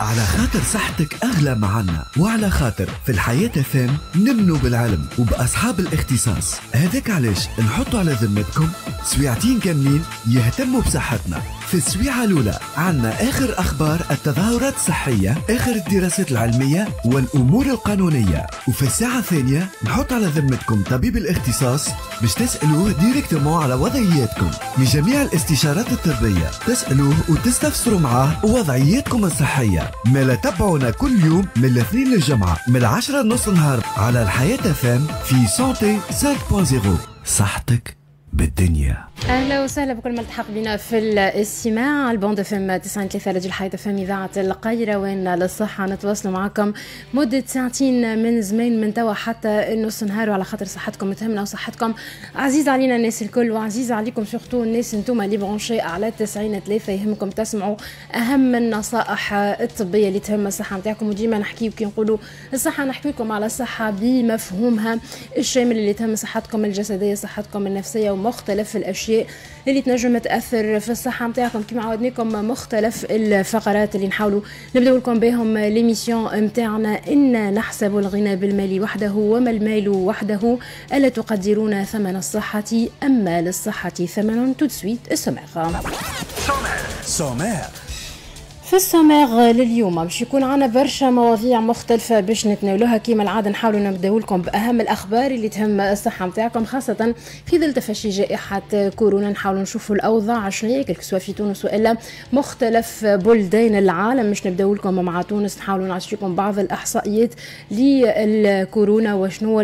على خاطر صحتك أغلى معنا وعلى خاطر في الحياة فام نمنوا بالعلم وبأصحاب الاختصاص. هذاك علاش نحطوا على ذمتكم سويعتين كاملين يهتموا بصحتنا. في السويعة الأولى عنا آخر أخبار التظاهرات الصحية آخر الدراسات العلمية والأمور القانونية. وفي الساعة الثانية نحط على ذمتكم طبيب الاختصاص باش تسألوه directement على وضعياتكم. لجميع الاستشارات الطبية تسألوه وتستفسروا معاه وضعياتكم الصحية. مالا تبعونا كل يوم من الاثنين للجمعة من العشرة نص النهار على الحياة فام في Santé 5.0 صحتك بالدنيا. أهلا وسهلا بكل من التحق بنا في الاستماع. ال bande FM 93 راديو الحياة فم إذاعة القيروان للصحة نتواصلوا معكم مدة ساعتين من زمان من توا حتى نص نهار وعلى خاطر صحتكم تهمنا وصحتكم عزيز علينا الناس الكل وعزيز عليكم surtout الناس أنتم اللي branchés على 90 ثلاثة يهمكم تسمعوا أهم النصائح الطبية اللي تهم الصحة نتاعكم. وديما نحكي كي نقولوا الصحة نحكي لكم على الصحة بمفهومها. الشامل اللي تهم صحتكم الجسدية صحتكم النفسية ومختلف الاشياء الأشياء اللي تنجم تأثر في الصحة نتاعكم. كما عودناكم مختلف الفقرات اللي نحاولوا نبداو لكم بهم l'émission نتاعنا. إن نحسب الغنى بالمال وحده وما المال وحده. ألا تقدرون ثمن الصحة اما للصحه ثمن tout de suite le sommaire sommaire في السماغ لليوم باش يكون عنا برشا مواضيع مختلفة باش نتناولوها كيما العادة نحاولوا نبداو لكم بأهم الأخبار اللي تهم الصحة نتاعكم خاصة في ظل تفشي جائحة كورونا. نحاولوا نشوفوا الأوضاع شنو هي سواء في تونس وإلا مختلف بلدان العالم. باش نبداو لكم مع تونس نحاولوا نعطيكم بعض الإحصائيات للكورونا وشنو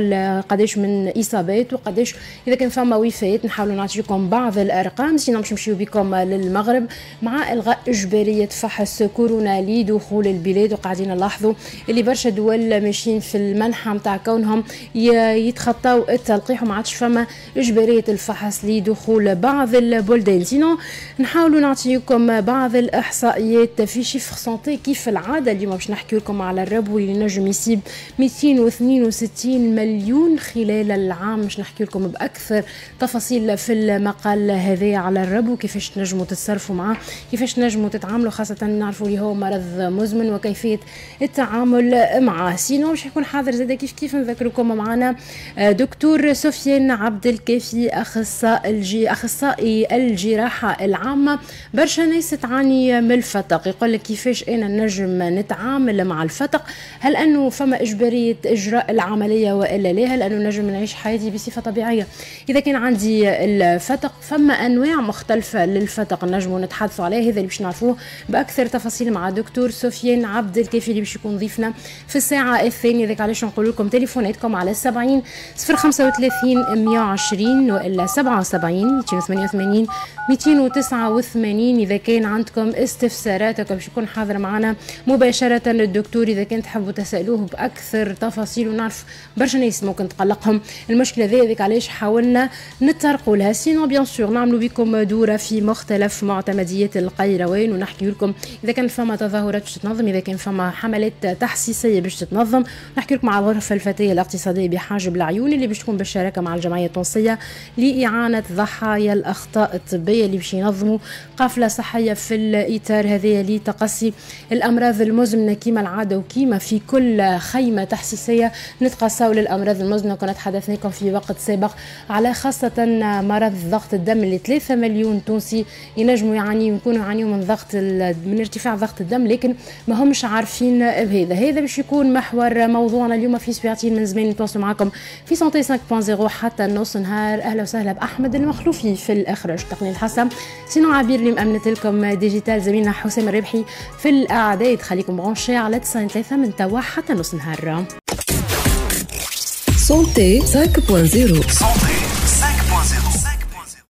قداش من إصابات وقداش إذا كان فما وفيات. نحاولوا نعطيكم بعض الأرقام سينا باش نمشيو بكم للمغرب مع إلغاء إجبارية فحص فيروس كورونا لدخول البلاد. وقاعدين نلاحظوا اللي برشا دول ماشيين في المنحى نتاع كونهم يتخطاو التلقيح. وما عادش فما إجبارية الفحص لدخول بعض البلدان. sinon نحاولوا نعطيكم بعض الإحصائيات في chiffres santé كيف العادة؟ اليوم باش نحكي لكم على الربو اللي نجم يصيب 262 مليون خلال العام. باش نحكي لكم بأكثر تفاصيل في المقال هذا على الربو. كيفاش تنجموا تتصرفوا معاه؟ كيفاش تنجموا تتعاملوا خاصة نعرفوا اللي هو مرض مزمن وكيفية التعامل معه. sinon مش حيكون حاضر زاد كيف كيف؟ نذكركم معنا آه، دكتور سفيان عبد الكافي أخصائي الجي أخصائي الجراحة العامة برشا ناس تعاني من الفتق. يقول لك كيفاش أنا نجم نتعامل مع الفتق؟ هل أنه فما إجبارية إجراء العملية وإلا لا؟ هل أنه نجم نعيش حياتي بصفة طبيعية؟ إذا كان عندي الفتق فما أنواع مختلفة للفتق نجموا نتحدثوا عليه هذا اللي باش نعرفوه بأكثر تفاصيل مع دكتور سفيان عبد الكافي اللي باش يكون ضيفنا في الساعة الثانية ذاك علاش نقول لكم تليفوناتكم على 70 035 120 وإلا 77 288 289 إذا كان عندكم استفسارات باش يكون حاضر معنا مباشرة الدكتور. إذا كان تحبوا تسألوه بأكثر تفاصيل ونعرف برشا ناس ممكن تقلقهم. المشكلة ذي علاش حاولنا نتطرقوا لها. sinon bien sûr نعملوا بكم دورة في مختلف معتمديات القيروان ونحكي لكم إذا كان فما تظاهرات باش تتنظم إذا كان فما حملات تحسيسية باش تتنظم نحكي لكم على الغرفه الفتية الاقتصادية بحاجب العيون اللي باش تكون بالشراكه مع الجمعية التونسية لإعانة ضحايا الأخطاء الطبية اللي باش ينظموا. قافلة صحية في الاطار هذايا لتقصي الأمراض المزمنة كيما العادة وكيما في كل خيمة تحسيسية. نتقصاو للأمراض المزمنة. كنا تحدثنا لكم في وقت سابق على خاصة مرض ضغط الدم اللي 3 مليون تونسي ينجموا يعانيوا يكونوا يعانيوا من ضغط من ارتفاع ضغط الدم لكن ما همش عارفين بهذا. هذا باش يكون محور موضوعنا اليوم في سبيعتين من زمان. نتواصل معكم في سونتي 5.0 حتى نص نهار. أهلا وسهلا بأحمد المخلوفي في الاخراج التقنيه الحسن sinon عبير اللي مأمنت لكم digital زميلنا حسام الربحي في الأعداد. خليكم branchés على 93 من توا حتى نص نهار. Santé 5.0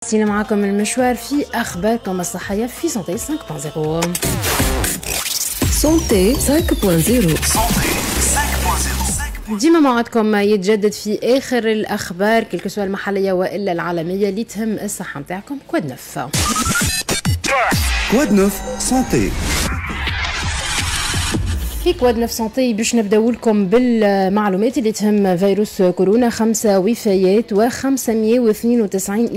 سينا معكم المشوار في أخباركم الصحية في Santé 5.0 Santé 5.0 ديما موعدكم يتجدد في آخر الأخبار كل سواء المحليه وإلا العالمية اللي تهم الصحة نتاعكم. quoi de neuf. quoi de neuf santé في quoi de neuf santé باش نبداو لكم بالمعلومات اللي تهم فيروس كورونا خمسة وفيات و592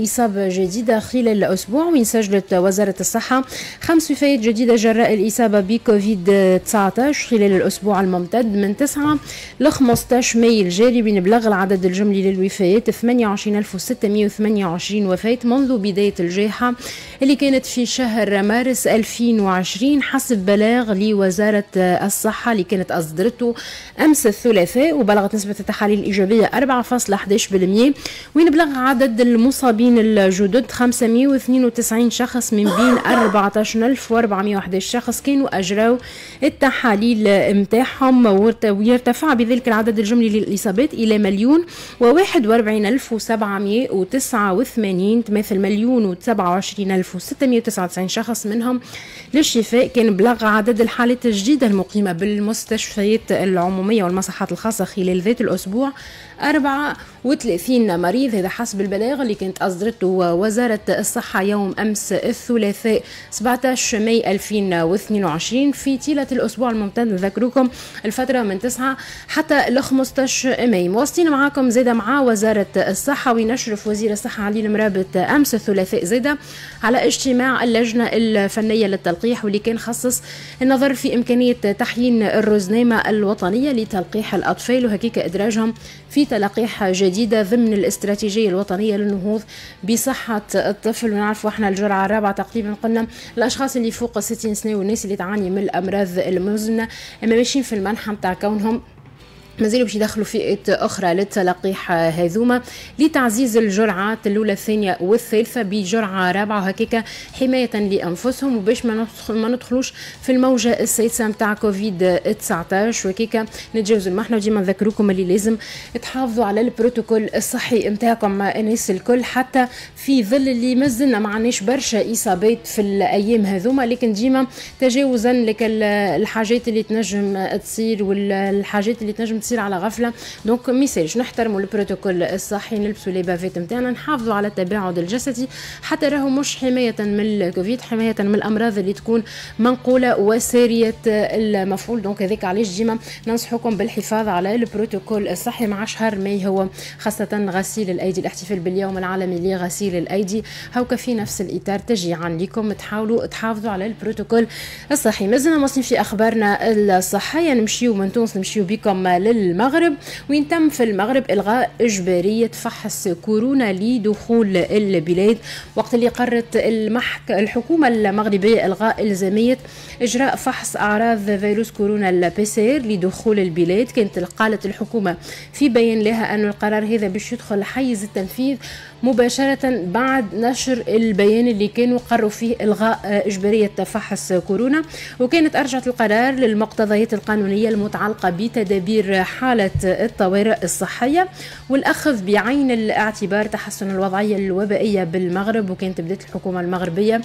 إصابة جديدة خلال الأسبوع. وين سجلت وزارة الصحة خمس وفيات جديدة جراء الإصابة بكوفيد 19 خلال الأسبوع الممتد من 9 ل 15 ماي الجاري وين بلغ العدد الجملي للوفيات 28628 وفاة منذ بداية الجائحة اللي كانت في شهر مارس 2020 حسب بلاغ لوزارة الصحة. الصحة اللي كانت أصدرته أمس الثلاثاء وبلغت نسبة التحاليل الإيجابية 4.11% وين بلغ عدد المصابين الجدد 592 شخص من بين 14411 شخص كانوا أجروا التحاليل متاعهم ويرتفع بذلك العدد الجملي للإصابات إلى مليون و41789 تماثل مليون و27699 شخص منهم للشفاء. كان بلغ عدد الحالات الجديدة المقيمة بالمستشفيات العمومية والمصحات الخاصة خلال ذات الأسبوع. 34 مريض هذا حسب البلاغ اللي كانت أصدرته وزارة الصحة يوم أمس الثلاثاء 17 ماي 2022 في طيلة الأسبوع الممتد. نذكركم الفترة من 9 حتى ل 15 ماي. مواصلين معاكم زيادة مع وزارة الصحة وينشرف وزير الصحة علي المرابط أمس الثلاثاء زيادة على اجتماع اللجنة الفنية للتلقيح واللي كان خصص النظر في إمكانية تحيين الرزنامة الوطنية لتلقيح الأطفال وهكيك إدراجهم في تلقيح جديدة ضمن الاستراتيجية الوطنية للنهوض بصحة الطفل. ونعرفوا إحنا الجرعة الرابعة تقريبا قلنا الأشخاص اللي فوق 60 سنة والناس اللي تعاني من الأمراض المزمنة أما ماشيين في المنحة متاع كونهم مازالوا باش يدخلوا فئات أخرى للتلقيح هذوما. لتعزيز الجرعات الأولى الثانية والثالثة بجرعة رابعة وهكاك حماية لأنفسهم. وباش ما ندخلوش في الموجة السادسة نتاع كوفيد 19 وهكاك نتجاوزوا المحنة. وديما نذكروكم اللي لازم تحافظوا على البروتوكول الصحي نتاعكم الناس الكل. حتى في ظل اللي مازلنا ما عندناش برشا إصابات في الأيام هذوما لكن ديما تجاوزا لك الحاجات اللي تنجم تصير والحاجات اللي تنجم تصير على غفلة. donc message نحترموا البروتوكول الصحي نلبسوا les bavettes نتاعنا نحافظوا على التباعد الجسدي. حتى راهو مش حماية من الكوفيد حماية من الأمراض اللي تكون منقولة وسارية المفعول. donc هذاك علاش ديما ننصحكم بالحفاظ على البروتوكول الصحي مع شهر ماي هو خاصة غسيل الأيدي. الاحتفال باليوم العالمي لغسيل الأيدي. هوكا في نفس الإطار تشجيعا لكم. تحاولوا تحافظوا على البروتوكول الصحي. مازلنا مواصلين في أخبارنا الصحية. نمشيو من تونس نمشيو بكم لل المغرب وين تم في المغرب إلغاء إجبارية فحص كورونا لدخول البلاد. وقت اللي قررت المحك الحكومة المغربية إلغاء إلزامية إجراء فحص أعراض فيروس كورونا ال PCR لدخول البلاد كانت قالت الحكومة في بيان لها أن القرار هذا باش يدخل حيز التنفيذ مباشرة بعد نشر البيان اللي كانوا قرروا فيه إلغاء إجبارية فحص كورونا وكانت أرجعت القرار للمقتضيات القانونية المتعلقة بتدابير حالة الطوارئ الصحية والأخذ بعين الاعتبار تحسن الوضعية الوبائية بالمغرب وكانت بدأت الحكومة المغربية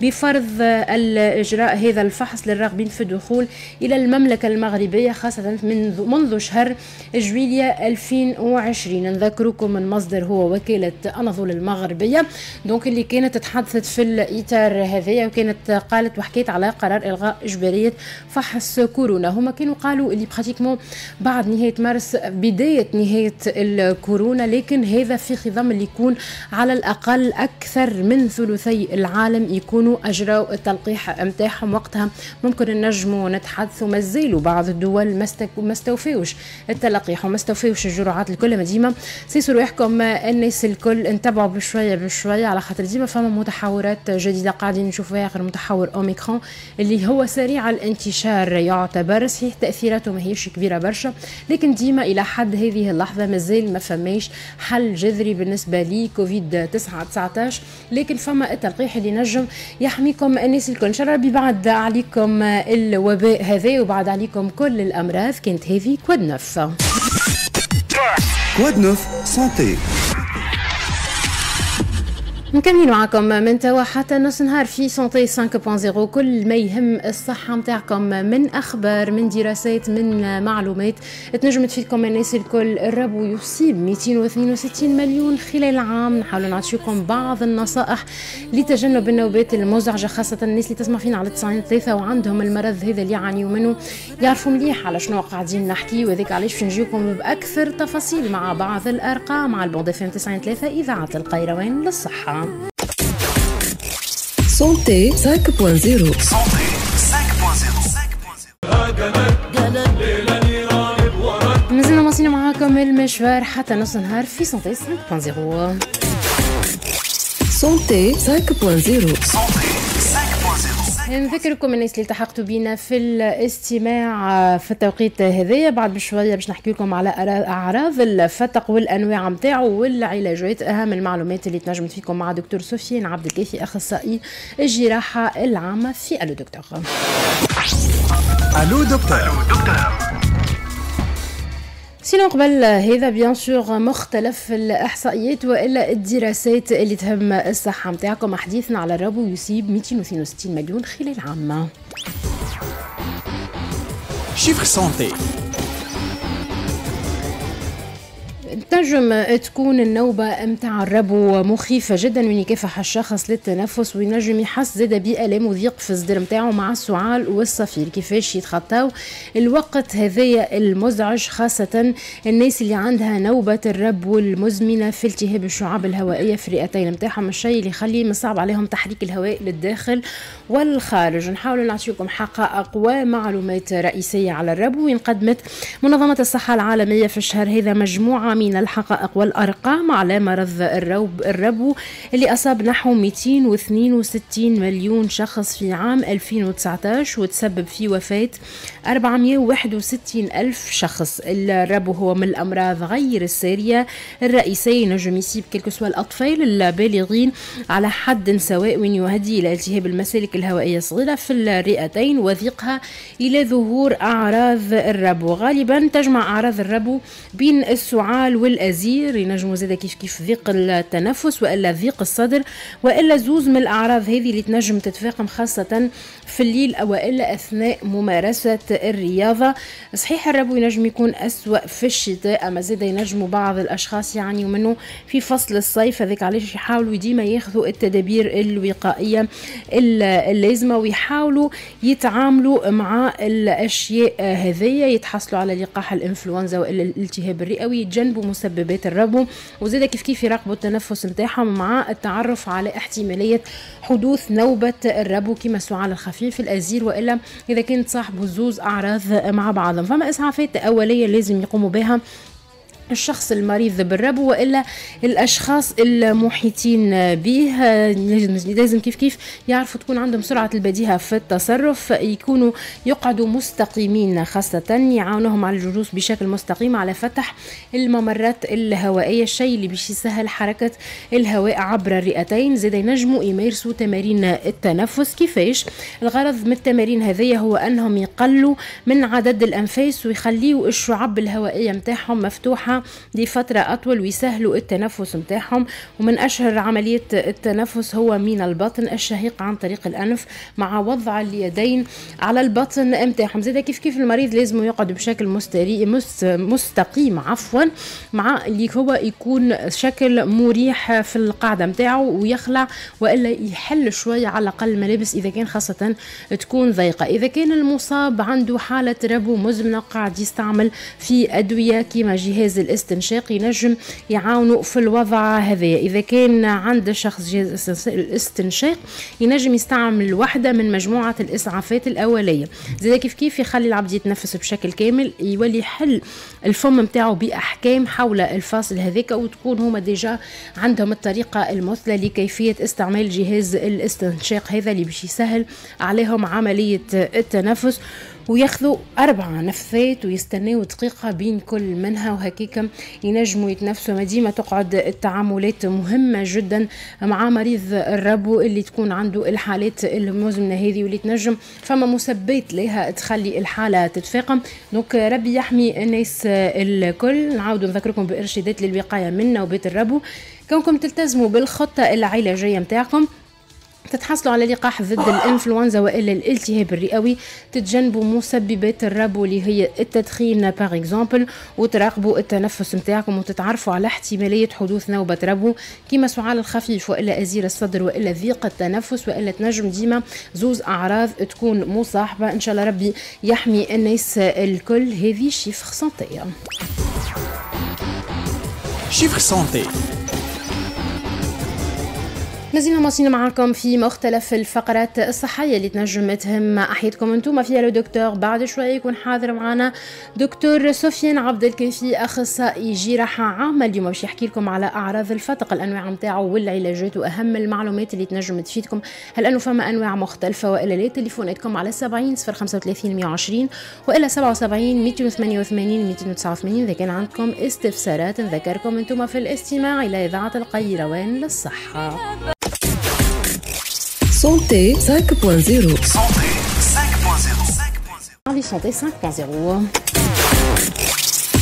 بفرض الإجراء هذا الفحص للراغبين في الدخول إلى المملكة المغربية خاصة منذ منذ شهر جويليا 2020 نذكركم من مصدر هو وكالة أناضول المغربية. donc اللي كانت تحدثت في الإطار هذايا وكانت قالت وحكيت على قرار إلغاء إجبارية فحص كورونا. هما كانوا قالوا اللي pratiquement بعد نهاية مارس بداية نهاية الكورونا لكن هذا في خضم اللي يكون على الأقل أكثر من ثلثي العالم يكونوا أجروا التلقيح متاعهم. وقتها ممكن نجموا نتحدثوا مازالوا بعض الدول ما استوفيوش التلقيح وما استوفيوش الجرعات الكل. ديما سيسوا رواحكم الناس الكل نتبعوا بشوية بشوية على خاطر ديما فما متحورات جديدة قاعدين نشوفوا آخر متحور أوميكرون اللي هو سريع الانتشار يعتبر صحيح تأثيراته ماهيش كبيرة برشا لكن ديما إلى حد هذه اللحظة مازال ما فماش حل جذري بالنسبة لي كوفيد 19 لكن فما التلقيح اللي نجم يحميكم الناس الكل إن شاء الله بعد عليكم الوباء هذا وبعد عليكم كل الأمراض. كانت هذه كود نف Quoi de neuf santé. مكملين معكم من توا حتى نص نهار في Santé 5.0 كل ما يهم الصحة متاعكم من أخبار من دراسات من معلومات. تنجم تفيدكم الناس الكل الربو يصيب 262 مليون خلال العام. نحاول نعطيكم بعض النصائح لتجنب النوبات المزعجة خاصة الناس اللي تسمع فينا على 93 وعندهم المرض هذا اللي يعانيوا منه. يعرفوا مليح على شنو قاعدين نحكي وذيك علاش باش نجيكم بأكثر تفاصيل مع بعض الأرقام على ال bande FM 93 إذاعة القيروان للصحة. Santé 5.0 Santé 5.0 مازلنا واصلين معاكم المشوار حتى نص النهار في Santé 5.0 Santé 5.0 نذكركم الناس اللي التحقتوا بينا في الاستماع في التوقيت هذايا. بعد بشوية باش نحكي لكم على أعراض الفتق والأنواع نتاعو والعلاجات. أهم المعلومات اللي تنجم فيكم مع دكتور سفيان عبد الكافي أخصائي الجراحة العامة في ألو دكتور. ألو دكتور. sinon قبل هذا bien sûr مختلف الإحصائيات وإلا الدراسات اللي تهم الصحة نتاعكم حديثنا على الربو يصيب 262 مليون خلال عام. شيفر سونتي تنجم تكون النوبة متاع الربو مخيفة جدا وين يكافح الشخص للتنفس وينجم يحس زاد بألم وضيق في الصدر متاعه مع السعال والصفير. كيفاش يتخطاو الوقت هذايا المزعج خاصة الناس اللي عندها نوبة الربو المزمنة في التهاب الشعاب الهوائية في الرئتين متاعهم الشيء اللي يخلي من صعب عليهم تحريك الهواء للداخل والخارج. نحاول نعطيكم حقائق ومعلومات رئيسية على الربو وين قدمت منظمة الصحة العالمية في الشهر هذا مجموعة من الحقائق والأرقام على مرض الروب الربو اللي أصاب نحو 262 مليون شخص في عام 2019 وتسبب في وفاة 461 ألف شخص. الربو هو من الأمراض غير السارية. الرئيسية نجم يصيب كل سوا الأطفال البالغين على حد سواء وين يؤدي إلى التهاب المسالك الهوائية الصغيرة في الرئتين وضيقها إلى ظهور أعراض الربو غالبا تجمع أعراض الربو بين السعال والأزير. ينجموا زاد كيف كيف ضيق التنفس وإلا ضيق الصدر وإلا زوز من الأعراض هذه اللي تنجم تتفاقم خاصة في الليل وإلا أثناء ممارسة الرياضة. صحيح الربو ينجم يكون أسوأ في الشتاء أما زاد ينجموا بعض الأشخاص يعانيوا منه في فصل الصيف. هذاك علاش يحاولوا ديما ياخذوا التدابير الوقائية اللازمة ويحاولوا يتعاملوا مع الأشياء هذية. يتحصلوا على لقاح الإنفلونزا وإلا الالتهاب الرئوي يتجنبوا مسببات الربو. وزاد كيف كيف يراقبوا التنفس نتاعهم مع التعرف على احتمالية حدوث نوبة الربو كما السعال الخفيف الأزير وإلا إذا كانت صاحبه زوز أعراض مع بعضهم فما إسعافات أولية لازم يقوموا بها الشخص المريض بالربو وإلا الأشخاص المحيطين به. لازم كيف كيف يعرفوا تكون عندهم سرعة البديهة في التصرف. يكونوا يقعدوا مستقيمين خاصة يعاونوهم على الجلوس بشكل مستقيم على فتح الممرات الهوائية. الشيء اللي باش يسهل حركة الهواء عبر الرئتين. زاد ينجموا يمارسوا تمارين التنفس. كيفاش؟ الغرض من التمارين هذه هو أنهم يقلوا من عدد الأنفاس ويخليوا الشعب الهوائية متاعهم مفتوحة. لفترة أطول ويسهلوا التنفس متاعهم. ومن أشهر عملية التنفس هو من البطن الشهيق عن طريق الأنف مع وضع اليدين على البطن متاعهم. زي كيف كيف المريض لازم يقعد بشكل مستري مستقيم عفوا مع اللي هو يكون شكل مريح في القاعدة متاعه ويخلع وإلا يحل شوية على الأقل ملابس إذا كان خاصة تكون ضيقة. إذا كان المصاب عنده حالة ربو مزمنة قاعد يستعمل في أدوية كما جهاز الاستنشاق ينجم يعاونوا في الوضع هذا. إذا كان عند شخص جهاز الاستنشاق ينجم يستعمل واحدة من مجموعة الإسعافات الأولية. زي كيف كيف يخلي العبد يتنفس بشكل كامل؟ يولي يحل الفم متاعه بأحكام حول الفاصل هذاك وتكون هما ديجا عندهم الطريقة المثلى لكيفية استعمال جهاز الاستنشاق هذا اللي باش يسهل عليهم عملية التنفس. وياخذوا أربعة نفثات ويستناو دقيقة بين كل منها وهكيك ينجموا يتنفسوا. ما ديما تقعد التعاملات مهمة جدا مع مريض الربو اللي تكون عنده الحالات المزمنة هذه واللي تنجم فما مسبات لها تخلي الحالة تتفاقم. دونك ربي يحمي الناس الكل. نعاودوا نذكركم بإرشادات للوقاية من نوبات الربو. كونكم تلتزموا بالخطة العلاجية متاعكم تتحصلوا على لقاح ضد الإنفلونزا وإلا الالتهاب الرئوي تتجنبوا مسببات الربو اللي هي التدخين par exemple وتراقبوا التنفس نتاعكم وتتعرفوا على احتمالية حدوث نوبة ربو كيما سعال الخفيف وإلا أزيز الصدر وإلا ضيق التنفس وإلا تنجم ديما زوز أعراض تكون مصاحبة. إن شاء الله ربي يحمي الناس الكل. هذه chiffres santé شيفر سانتي مازلنا مواصلين معكم في مختلف الفقرات الصحية اللي تنجم تهم أحيتكم أنتم. فيها لو دكتور بعد شوية يكون حاضر معنا دكتور سفيان عبد الكافي أخصائي جراحة عامة. اليوم باش يحكي لكم على أعراض الفتق الأنواع نتاعو والعلاجات وأهم المعلومات اللي تنجم تفيدكم. هل أنه فما أنواع مختلفة وإلا لا تليفوناتكم على 70 035 120 وإلا 77 288 289 إذا كان عندكم استفسارات نذكركم أنتم في الاستماع إلى إذاعة القيروان للصحة؟ Santé 5.0 Santé 5.0 Envie Santé 5.0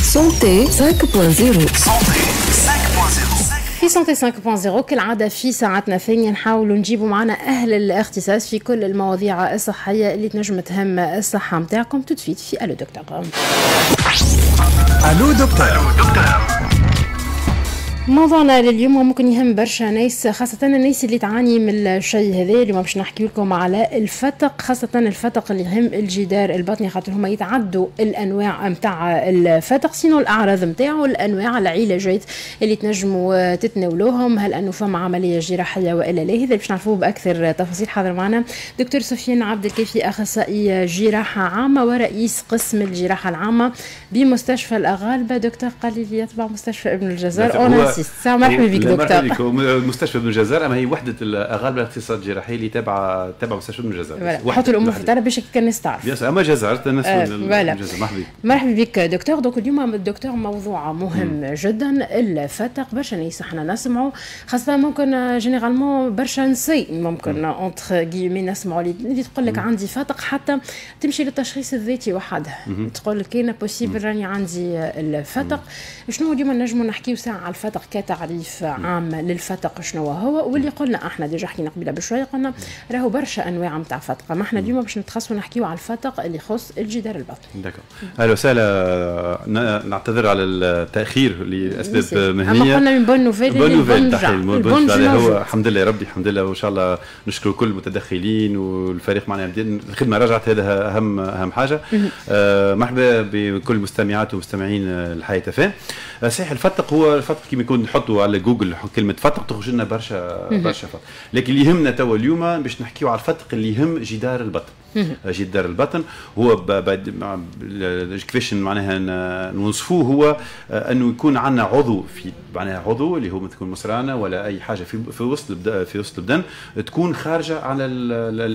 Santé 5.0 Santé 5.0 في سانتي 5.0 كالعادة في ساعتنا الثانية نحاولوا نجيبوا معنا أهل الاختصاص في كل المواضيع الصحية اللي تنجم تهم الصحة متاعكم تدفيد في ألو دكتور ألو دكتور موضوعنا لليوم ممكن يهم برشا ناس خاصة الناس اللي تعاني من الشيء هذا اليوم باش نحكي لكم على الفتق خاصة الفتق اللي يهم الجدار البطني خاطر هما يتعدوا الأنواع متاع الفتق سينو الأعراض متاعه الأنواع العلاجات اللي تنجموا تتناولوهم. هل أنه فما عملية جراحية وإلا لا؟ هذا باش نعرفوه بأكثر تفاصيل. حاضر معنا دكتور سفيان عبد الكافي أخصائي جراحة عامة ورئيس قسم الجراحة العامة بمستشفى الأغالبة دكتور لي يتبع مستشفى ابن الجزار أونا سيسا مرحبا بك مرحبا دكتور. بك. مستشفى ابن الجزار أما هي وحدة الاغالب الاقتصاد الجراحي اللي تابعه تابعه مستشفى فوالا. وحدة- حطوا الأمور في. الدار باش الناس تعرف. بيان أما الناس آه،. الجزر مرحبا بك. مرحبا بك دكتور. دونك اليوم الدكتور موضوع مهم جدا الفتق برشا ناس إحنا نسمعوا خاصة ممكن جينيرالمون برشا نسي. ممكن اونتر كيمي نسمعوا اللي تقول لك عندي فتق حتى تمشي للتشخيص الذاتي وحدها. تقول لك كاين possible راني عندي الفتق شنو اليوم نجموا نحكيو ساعة على الفتق كتعريف عام للفتق شنو هو؟ واللي قلنا إحنا déjà حكينا قبيله بشويه قلنا راهو برشا أنواع نتاع فتق ما أحنا اليوم باش نتخصصوا نحكيو على الفتق اللي يخص الجدار البطني d'accord. أهلا وسهلا. نعتذر على التأخير لأسباب أما مهنية. قلنا من bonne nouvelle bonne nouvelle bon. هو. الحمد لله ربي الحمد لله. وإن شاء الله نشكر كل المتدخلين والفريق معنا. الخدمة رجعت هذا أهم أهم حاجة. آه مرحبا بكل المستمعات والمستمعين آه، الحياة آه صحيح الفتق هو الفتق كما يكون نحطوا على جوجل كلمة فتق تخرج لنا برشا برشا فتق لكن اللي يهمنا توا اليوم باش نحكيو على الفتق اللي يهم جدار البطن. جدار البطن هو كيفاش معناها نوصفوه هو آه، أنه يكون عندنا عضو في معناها عضو اللي هو تكون مسرانه ولا أي حاجة في في وسط في وسط البدن تكون خارجة على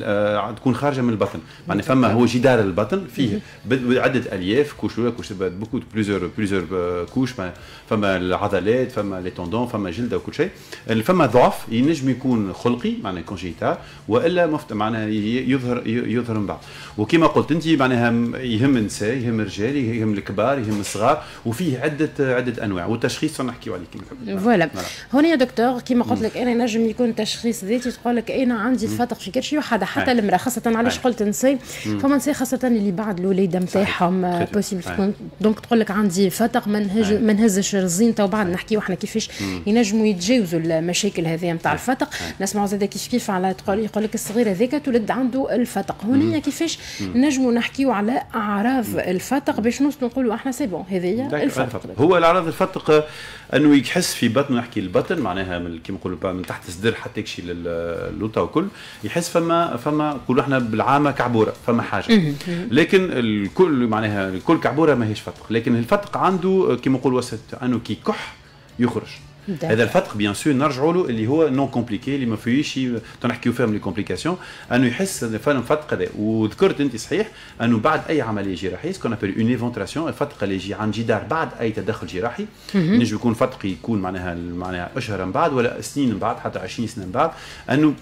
آه، تكون خارجة من البطن معناها فما هو جدار البطن فيه. عدة ألياف couches couches beaucoup plusieurs plusieurs couches ما- فما العضلات فما les tendons فما جلدة وكل شيء. فما ضعف ينجم يكون خلقي معناها congénital وإلا معناها ي- يظهر يظهر من بعد وكما قلت أنت معناها يهم النساء يهم الرجال يهم الكبار يهم الصغار وفيه عده عدة أنواع. والتشخيص نحكيو عليه كما. voilà. هنا يا دكتور كيما قلت لك أنا نجم يكون تشخيص ذاتي. تقول لك أنا عندي الفتق في كرشي وحده حتى. المرأة خاصة علاش. قلت نساء؟ فما نساء خاصة اللي بعد الولاده نتاعهم. possible. تكون donc تقول لك عندي فتق ما نهزش الرزين تو بعد نحكيو إحنا كيفاش ينجموا يتجاوزوا المشاكل هذه نتاع الفتق نسمعوا زاد كيف كيف على تقول يقول لك الصغير هذاك تولد عنده الفتق هنا كيفاش نجموا نحكيو على أعراض الفتق باش نوصلوا نقولوا أحنا c'est bon هذه داك- الفتق. هو الأعراض الفتق أنه يحس في بطنه نحكي البطن معناها من كما نقولوا من تحت الصدر حتى يكشي للوطا وكل يحس فما فما نقولوا إحنا بالعامة كعبورة فما حاجة. لكن الكل معناها الكل كعبورة ماهيش فتق. لكن الفتق عنده آه، كما نقول وسط أنه كي كح يخرج. هذا الفتق bien sûr نرجعوا له اللي هو non compliqué اللي ما فيهش تنحكيو فيهم les complications أنه يحس فعلا فتق هذا. وذكرت أنت صحيح أنه بعد أي عمليه جراحيه ce qu'on appelle une éventration الفتق اللي يجي عن جدار بعد أي تدخل جراحي نجم يكون فتق يكون معناها معناها أشهر من بعد ولا سنين من بعد حتى 20 سنة من بعد. أنه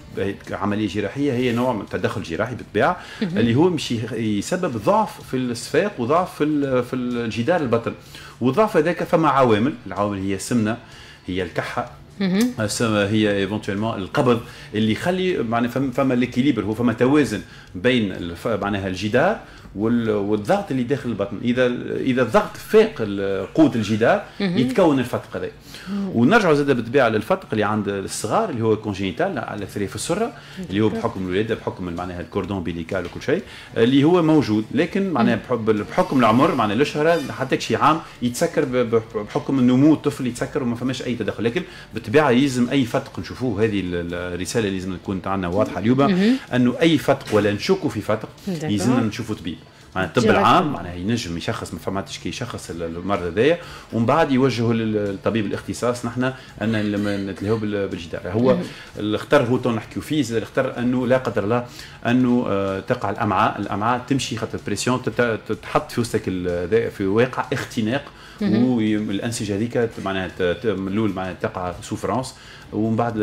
عمليه جراحيه هي نوع من تدخل جراحي بالطبيعة. اللي هو مش يسبب ضعف في الصفاق وضعف في في الجدار البطن. والضعف هذاك فما عوامل. العوامل هي السمنه هي الكحة. هي éventuellement القبض اللي يخلي معناها فما فما l'équilibre هو فما توازن بين معناها الجدار والضغط اللي داخل البطن. إذا إذا الضغط فاق قوه الجدار يتكون الفتق هذا. ونرجعوا زاد بالطبيعة للفتق اللي عند الصغار اللي هو congénital على أكثر في السرة اللي هو بحكم الولادة بحكم معناها ال cordon ombilical وكل شيء اللي هو موجود. لكن معناها بحكم العمر معناها الشهره حتى شي عام يتسكر بحكم النمو الطفل يتسكر وما فماش أي تدخل. لكن بالطبيعة يلزم أي فتق نشوفوه. هذه ال- الرسالة اللي لازم تكون عندنا واضحة اليوم أنه أي فتق ولا نشكوا في فتق. يلزمنا نشوفوا طبيب. معناها الطب. العام معناها ينجم يشخص ما فماتش كي يشخص ال- المرض هذايا. ومن بعد يوجهه للطبيب الاختصاص نحن أن بال- بالجدار هو الأخطر هو تو نحكيو فيه زاد الأخطر أنه لا قدر الله أنه آه، تقع الأمعاء. الأمعاء تمشي خاطر pression تت- تتحط في وسطك في واقع اختناق. والانسجه هذيك معناها من الأول معناها تقع souffrance. ومن بعد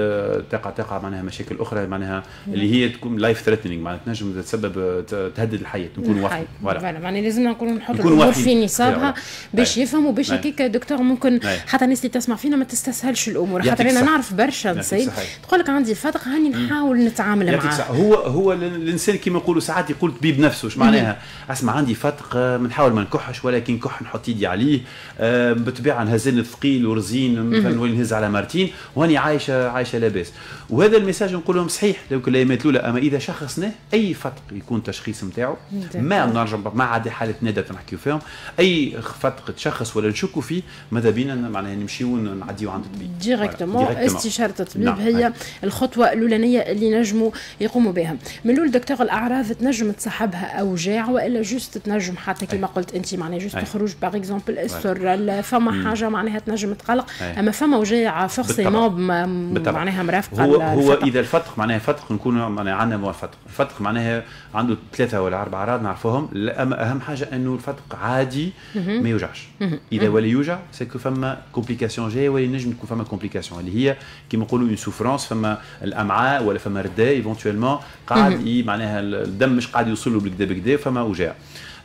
تقع تقع معناها مشاكل أخرى معناها اللي هي تكون life threatening معناها تنجم تسبب تهدد الحياة نكون واحد voilà معناها لازمنا نكونوا نحطوا نكونوا الأمور. في نصابها. باش أي. يفهموا باش أي. هكاك دكتور ممكن أي. حتى الناس اللي تسمع فينا ما تستسهلش الأمور خاطر أنا. نعرف برشا نسيت. تقول لك عندي فتق هاني نحاول نتعامل معاه. هو هو ال- الإنسان كما يقولوا ساعات يقول طبيب نفسه إيش معناها أسمع عندي فتق آه، بنحاول ما نكحش ولكن نكح نحط إيدي عليه آه، بالطبيعه نهزن ثقيل ورزين نهز على مرتين وهاني عايشة عايشة لاباس وهذا ال message نقول لهم صحيح لو كان الأيامات الأولى أما إذا شخصناه أي فتق يكون تشخيص نتاعو ما نرجع ما عاد حالة نادى نحكيو فيهم أي فتق تشخص ولا نشكوا فيه ماذا بينا معناها نمشيو نعديو عند الطبيب directement. استشارة الطبيب نعم. هي أي. الخطوة الأولانية اللي نجموا يقوموا بها من الأول دكتور الأعراض تنجم تصاحبها أوجاع وإلا juste تنجم حتى كما قلت انت معناها juste. تخرج par exemple السر فما حاجة معناها تنجم تقلق أي. أما فما اوجاع forcément بالطبع. معناها مرافقه هو هو الفتق. إذا الفتق معناها فتق نكون معناها عندنا فتق الفتق معناها عنده ثلاثة ولا أربع اعراض نعرفوهم. اما أهم حاجة إنه الفتق عادي ما يوجعش. إذا ولا يوجع c'est que فما complication جاية ولا ينجم تكون فما complication اللي هي كيما نقولوا une souffrance فما الأمعاء ولا فما رداء éventuellement قاعد معناها الدم مش قاعد يوصل له بالكدا بكدا فما آه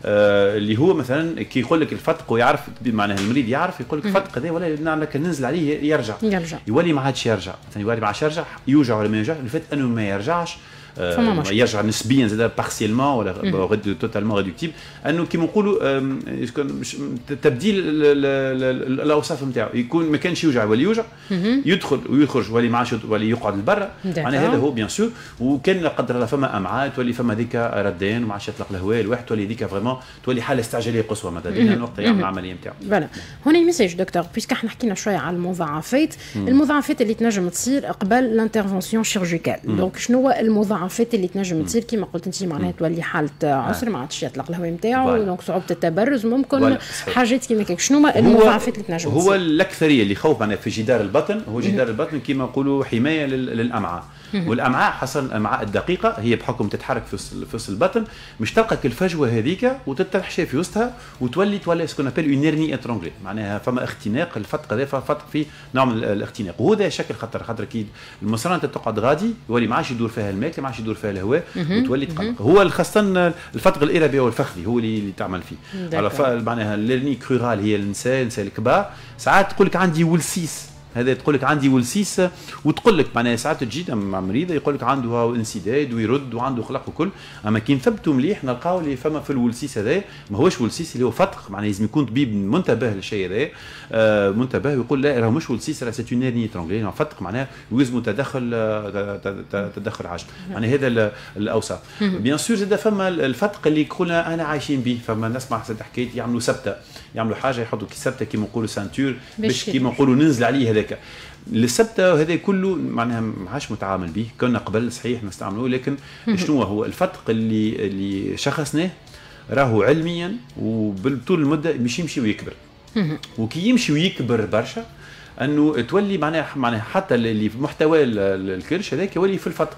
اللي هو مثلا كي يقول لك الفتق ويعرف معناها المريض يعرف يقول لك الفتق هذا ولا نعم لك ننزل عليه يرجع يرجع. يولي ما عادش يرجع مثلا يولي ما عادش يرجع يوجع ولا ما يوجع الفت أنه ما يرجعش آه،. يرجع نسبيا زاد partiellement ولا totalement réductible انه كيما نقولوا تبديل ال- ال- ال- ال- الاوصاف نتاعو يكون ما كانش يوجع ولا يوجع يدخل ويخرج ولا ما عادش ولا يقعد لبرا. معناها هذا هو bien sûr وكان لا قدر الله فما امعاء تولي فما ذيك ردان وما عادش يطلق الهواء الواحد تولي ذيك vraiment تولي حاله استعجاليه قصوى ماذا بينا الوقت يعمل العملية نتاعو voilà هنا ال message دكتور puisque إحنا حكينا شوية على المضاعفات المضاعفات اللي تنجم تصير قبل ال intervention chirurgicale donc شنو هو المضاعفات اللي تنجم تصير كما قلت انت معناها تولي حاله عسر ما عادش يطلق الهواء نتاعو. donc صعوبة التبرز ممكن. حاجات كيما هيك شنو المضاعفات اللي تنجم هو الأكثرية اللي خوف معناها في جدار البطن هو جدار البطن كما نقولوا حماية لل- للأمعاء. والأمعاء حصل الامعاء الدقيقة هي بحكم تتحرك في وسط- في البطن مش تلقى الفجوة هذيك وتتحشى في وسطها وتولي تولي ce qu'on appelle une hernie étranglée معناها فما اختناق الفتق هذا فتق فيه نوع من ال- الاختناق. وهذا شكل خطر خاطر أكيد المصران انت تقعد غادي يولي ما عادش يدور فيها الماء ما عادش يدور فيها الهواء وتولي تقلق هو خاصة الفتق الإربي والفخذي هو اللي تعمل فيه. على معناها ال l'hernie crurale هي النساء النساء الكبار. ساعات تقول لك عندي ولسيس. هذا تقول لك عندي ولسيس وتقول لك معناها ساعات تجي مع مريضة يقول لك عنده انسداد ويرد وعنده خلق وكل. أما كي نثبتوا مليح نلقاو اللي فما في الولسيس هذا ما هوش ولسيس اللي هو فتق معناها لازم يكون طبيب منتبه للشيء هذا. آه منتبه ويقول لا راه مش ولسيس راه c'est une hernie étranglée فتق معناها يلزم تدخل آه، تدخل عاجل معناها هذا ال- الاوصاف bien sûr زاد فما الفتق اللي قلنا أنا عايشين به فما نسمع حكايات يعملوا سبتة. يعملوا حاجة يحطوا كي سبتة كيما نقولوا ceinture باش كيما نقولوا ننزل عليه هذاك. السبتة هذا كله معناها ما عادش متعامل به. كنا قبل صحيح نستعملوه لكن شنو هو؟ الفتق اللي اللي شخصناه راهو علميا وبطول المدة باش يمشي ويكبر. وكي يمشي ويكبر برشا أنه تولي معناها معناها حتى اللي في محتوى ال- ال- الكرش هذاك يولي في الفتق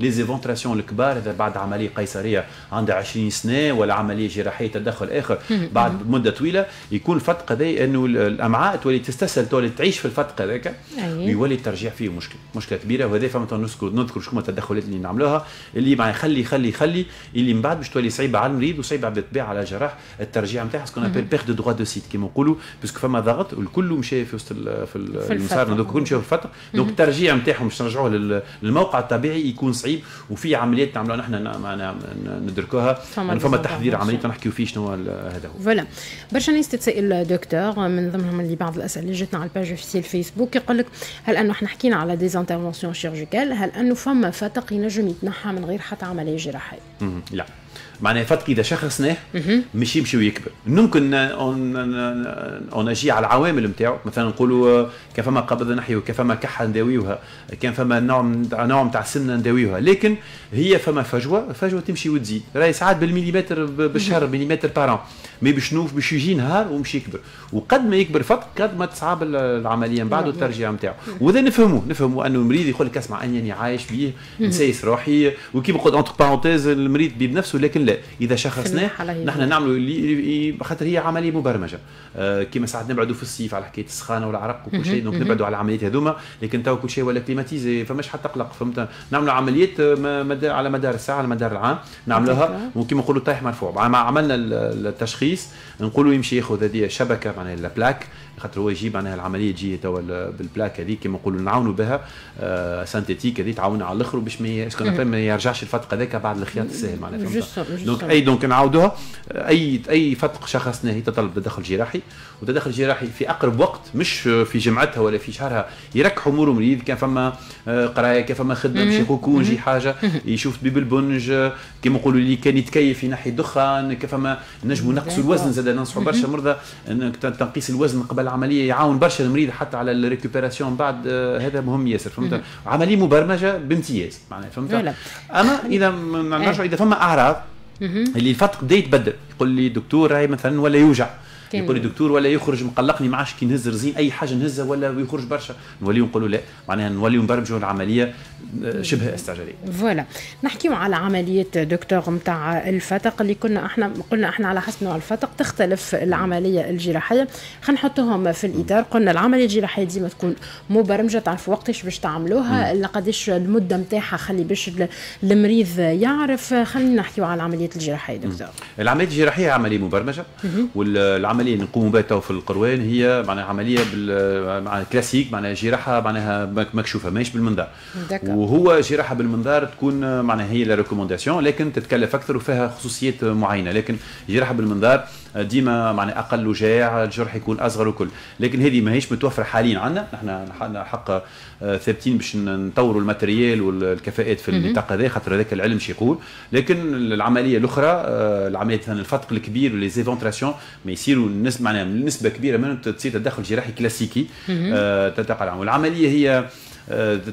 les éventrations الكبار إذا بعد عملية قيصرية عندها 20 سنة ولا عملية جراحية تدخل آخر بعد مدة طويلة يكون الفتق هذا أنه ال- الأمعاء تولي تستسهل تولي تعيش في الفتق هذاك أي. ويولي الترجيع فيه مشكلة مشكلة كبيرة. وهذا فما نذكر نذكر شكون التدخلات اللي نعملوها اللي مع يخلي يخلي يخلي اللي من بعد باش تولي صعيبة على المريض وصعيبة بالطبيعه على الجراح الترجيع نتاعها ce qu'on appelle perte de droit de cité كيما نقولوا parce que فما ضغط والكل مشى في وسط في في المسار. donc نمشيو في الفتق donc الترجيع نتاعهم باش نرجعوه لل- للموقع الطبيعي يكون صعيب وفي عمليات نعملوها نحن معنا ندركوها. فما interventions. عملية نحكيو فيه شنو هذا هو. voilà. برشا ناس تتسائل دكتور من ضمنهم اللي بعض الأسئلة اللي جاتنا على ال page officielle فيسبوك يقول لك هل أنه إحنا حكينا على des interventions chirurgicales هل أنه فما فتق ينجم يتنحى من غير حتى عملية جراحية. لا. معناها فتق إذا شخصناه مش يمشي ويكبر. ممكن en أجي على العوامل نتاعو مثلا نقولوا كان فما قبضه نحيو كان فما كحه نداويوها كان فما نوع نوع نتاع سمنه نداويوها. لكن هي فما فجوة فجوة تمشي وتزيد. راهي ساعات بالمليمتر بالشهر مليمتر par an mais باش باش يجي نهار ومش يكبر. وقد ما يكبر فتق قد ما تصعب ال- العملية من بعد والترجيع نتاعو وهذا نفهموه نفهموا أنه المريض يقول لك اسمع اني عايش بيه نسيس روحي. وكيما قلت entre parenthèses المريض بنفسه لكن لا إذا شخصناه نحن نعملوا خاطر هي عملية مبرمجة. آه كيما ساعات نبعدوا في الصيف على حكاية السخانة والعرق وكل شيء donc نبعدوا على العمليات هذوما لكن تو كل شيء ولا climatisé فماش حتى قلق فهمت؟ نعملوا عمليات آه، على مدار الساعة على مدار العام نعملوها. وكيما نقولوا طايح مرفوع. مع عملنا ال- التشخيص نقولوا يمشي ياخذ هذه شبكه معناها ال plaque خاطر هو يجي معناها العملية تجي توا ال- بال plaque هذيك كيما نقولوا نعاونوا بها آه synthétique هذه تعاون على الآخر باش ما يرجعش الفتق هذاك بعد الخياط السهل معناها donc. أي donc نعاودوها. أي أي فتق شخصنا هي تطلب تدخل جراحي وتدخل جراحي في أقرب وقت مش في جمعتها ولا في شهرها. يركحوا أمور مريض كان فما آه، قراية كان فما خدمة باش يكون يجي حاجة. يشوف طبيب البنج كيما نقولوا اللي كان يتكيف ينحي الدخان كان فما نجموا نقصوا الوزن زاد ننصحوا برشا مرضى تنقيس الوزن قبل العملية يعاون برشا المريض حتى على الريكوبيراسيون. بعد آه، هذا مهم ياسر فهمت؟ عملية مبرمجة بامتياز معناها فهمت. أما إذا نرجع إذا فما أعراض اللي الفتق بدا يتبدل. يقول لي دكتور راهي مثلا ولا يوجع. يقول لي دكتور ولا يخرج مقلقني ما عادش كي نهز رزين أي حاجة نهزها ولا يخرج برشا. نوليو نقولوا لا معناها نوليو نبرمجوا العملية آه، شبه استعجالية. voilà. نحكيو على عملية دكتور متاع الفتق اللي كنا إحنا قلنا إحنا على حسب نوع الفتق تختلف العملية الجراحية. خلينا نحطوهم في الإطار. قلنا العملية الجراحية ديما تكون مبرمجة تعرفوا وقتاش باش تعملوها لقداش المدة متاعها خلي باش ال- المريض يعرف. خلينا نحكيو على العملية الجراحية دكتور. العملية الجراحية عملية مبرمجة والعملية اللي نقوموا بها تو في القروان هي معناها عملية بال معناها كلاسيك معناها جراحة معناها مك- مكشوفة ماهيش بالمنظار. وهو جراحة بالمنظار تكون معناها هي la recommandation لكن تتكلف أكثر وفيها خصوصيات معينة لكن جراحة بالمنظار ديما معناها أقل وجاع الجرح يكون أصغر وكل. لكن هذه ماهيش متوفرة حاليا عندنا. نحن حق آه، ثابتين باش نطوروا ال matériel والكفاءات في النطاق هذا خاطر هذاك العلم شي يقول. لكن العملية الأخرى آه، العملية مثلا الفتق الكبير و les éventrations ما يصيروا معناها نسبة كبيرة منهم تصير تدخل جراحي كلاسيكي. آه، العمل والعملية هي آه،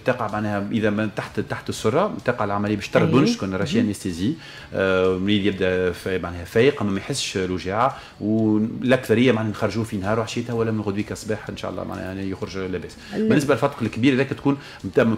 تقع معناها إذا من تحت تحت السرة تقع العملية باش ترى أي. بنش كنا rachianesthésie. آه، المريض يبدأ في- معناها فايق أما ما يحسش الوجاعه والأكثرية معناها نخرجوه في نهار وعشيتها ولا من غدويك الصباح إن شاء الله معناها يعني يخرج لاباس. بالنسبة للفتق الكبير ذاك تكون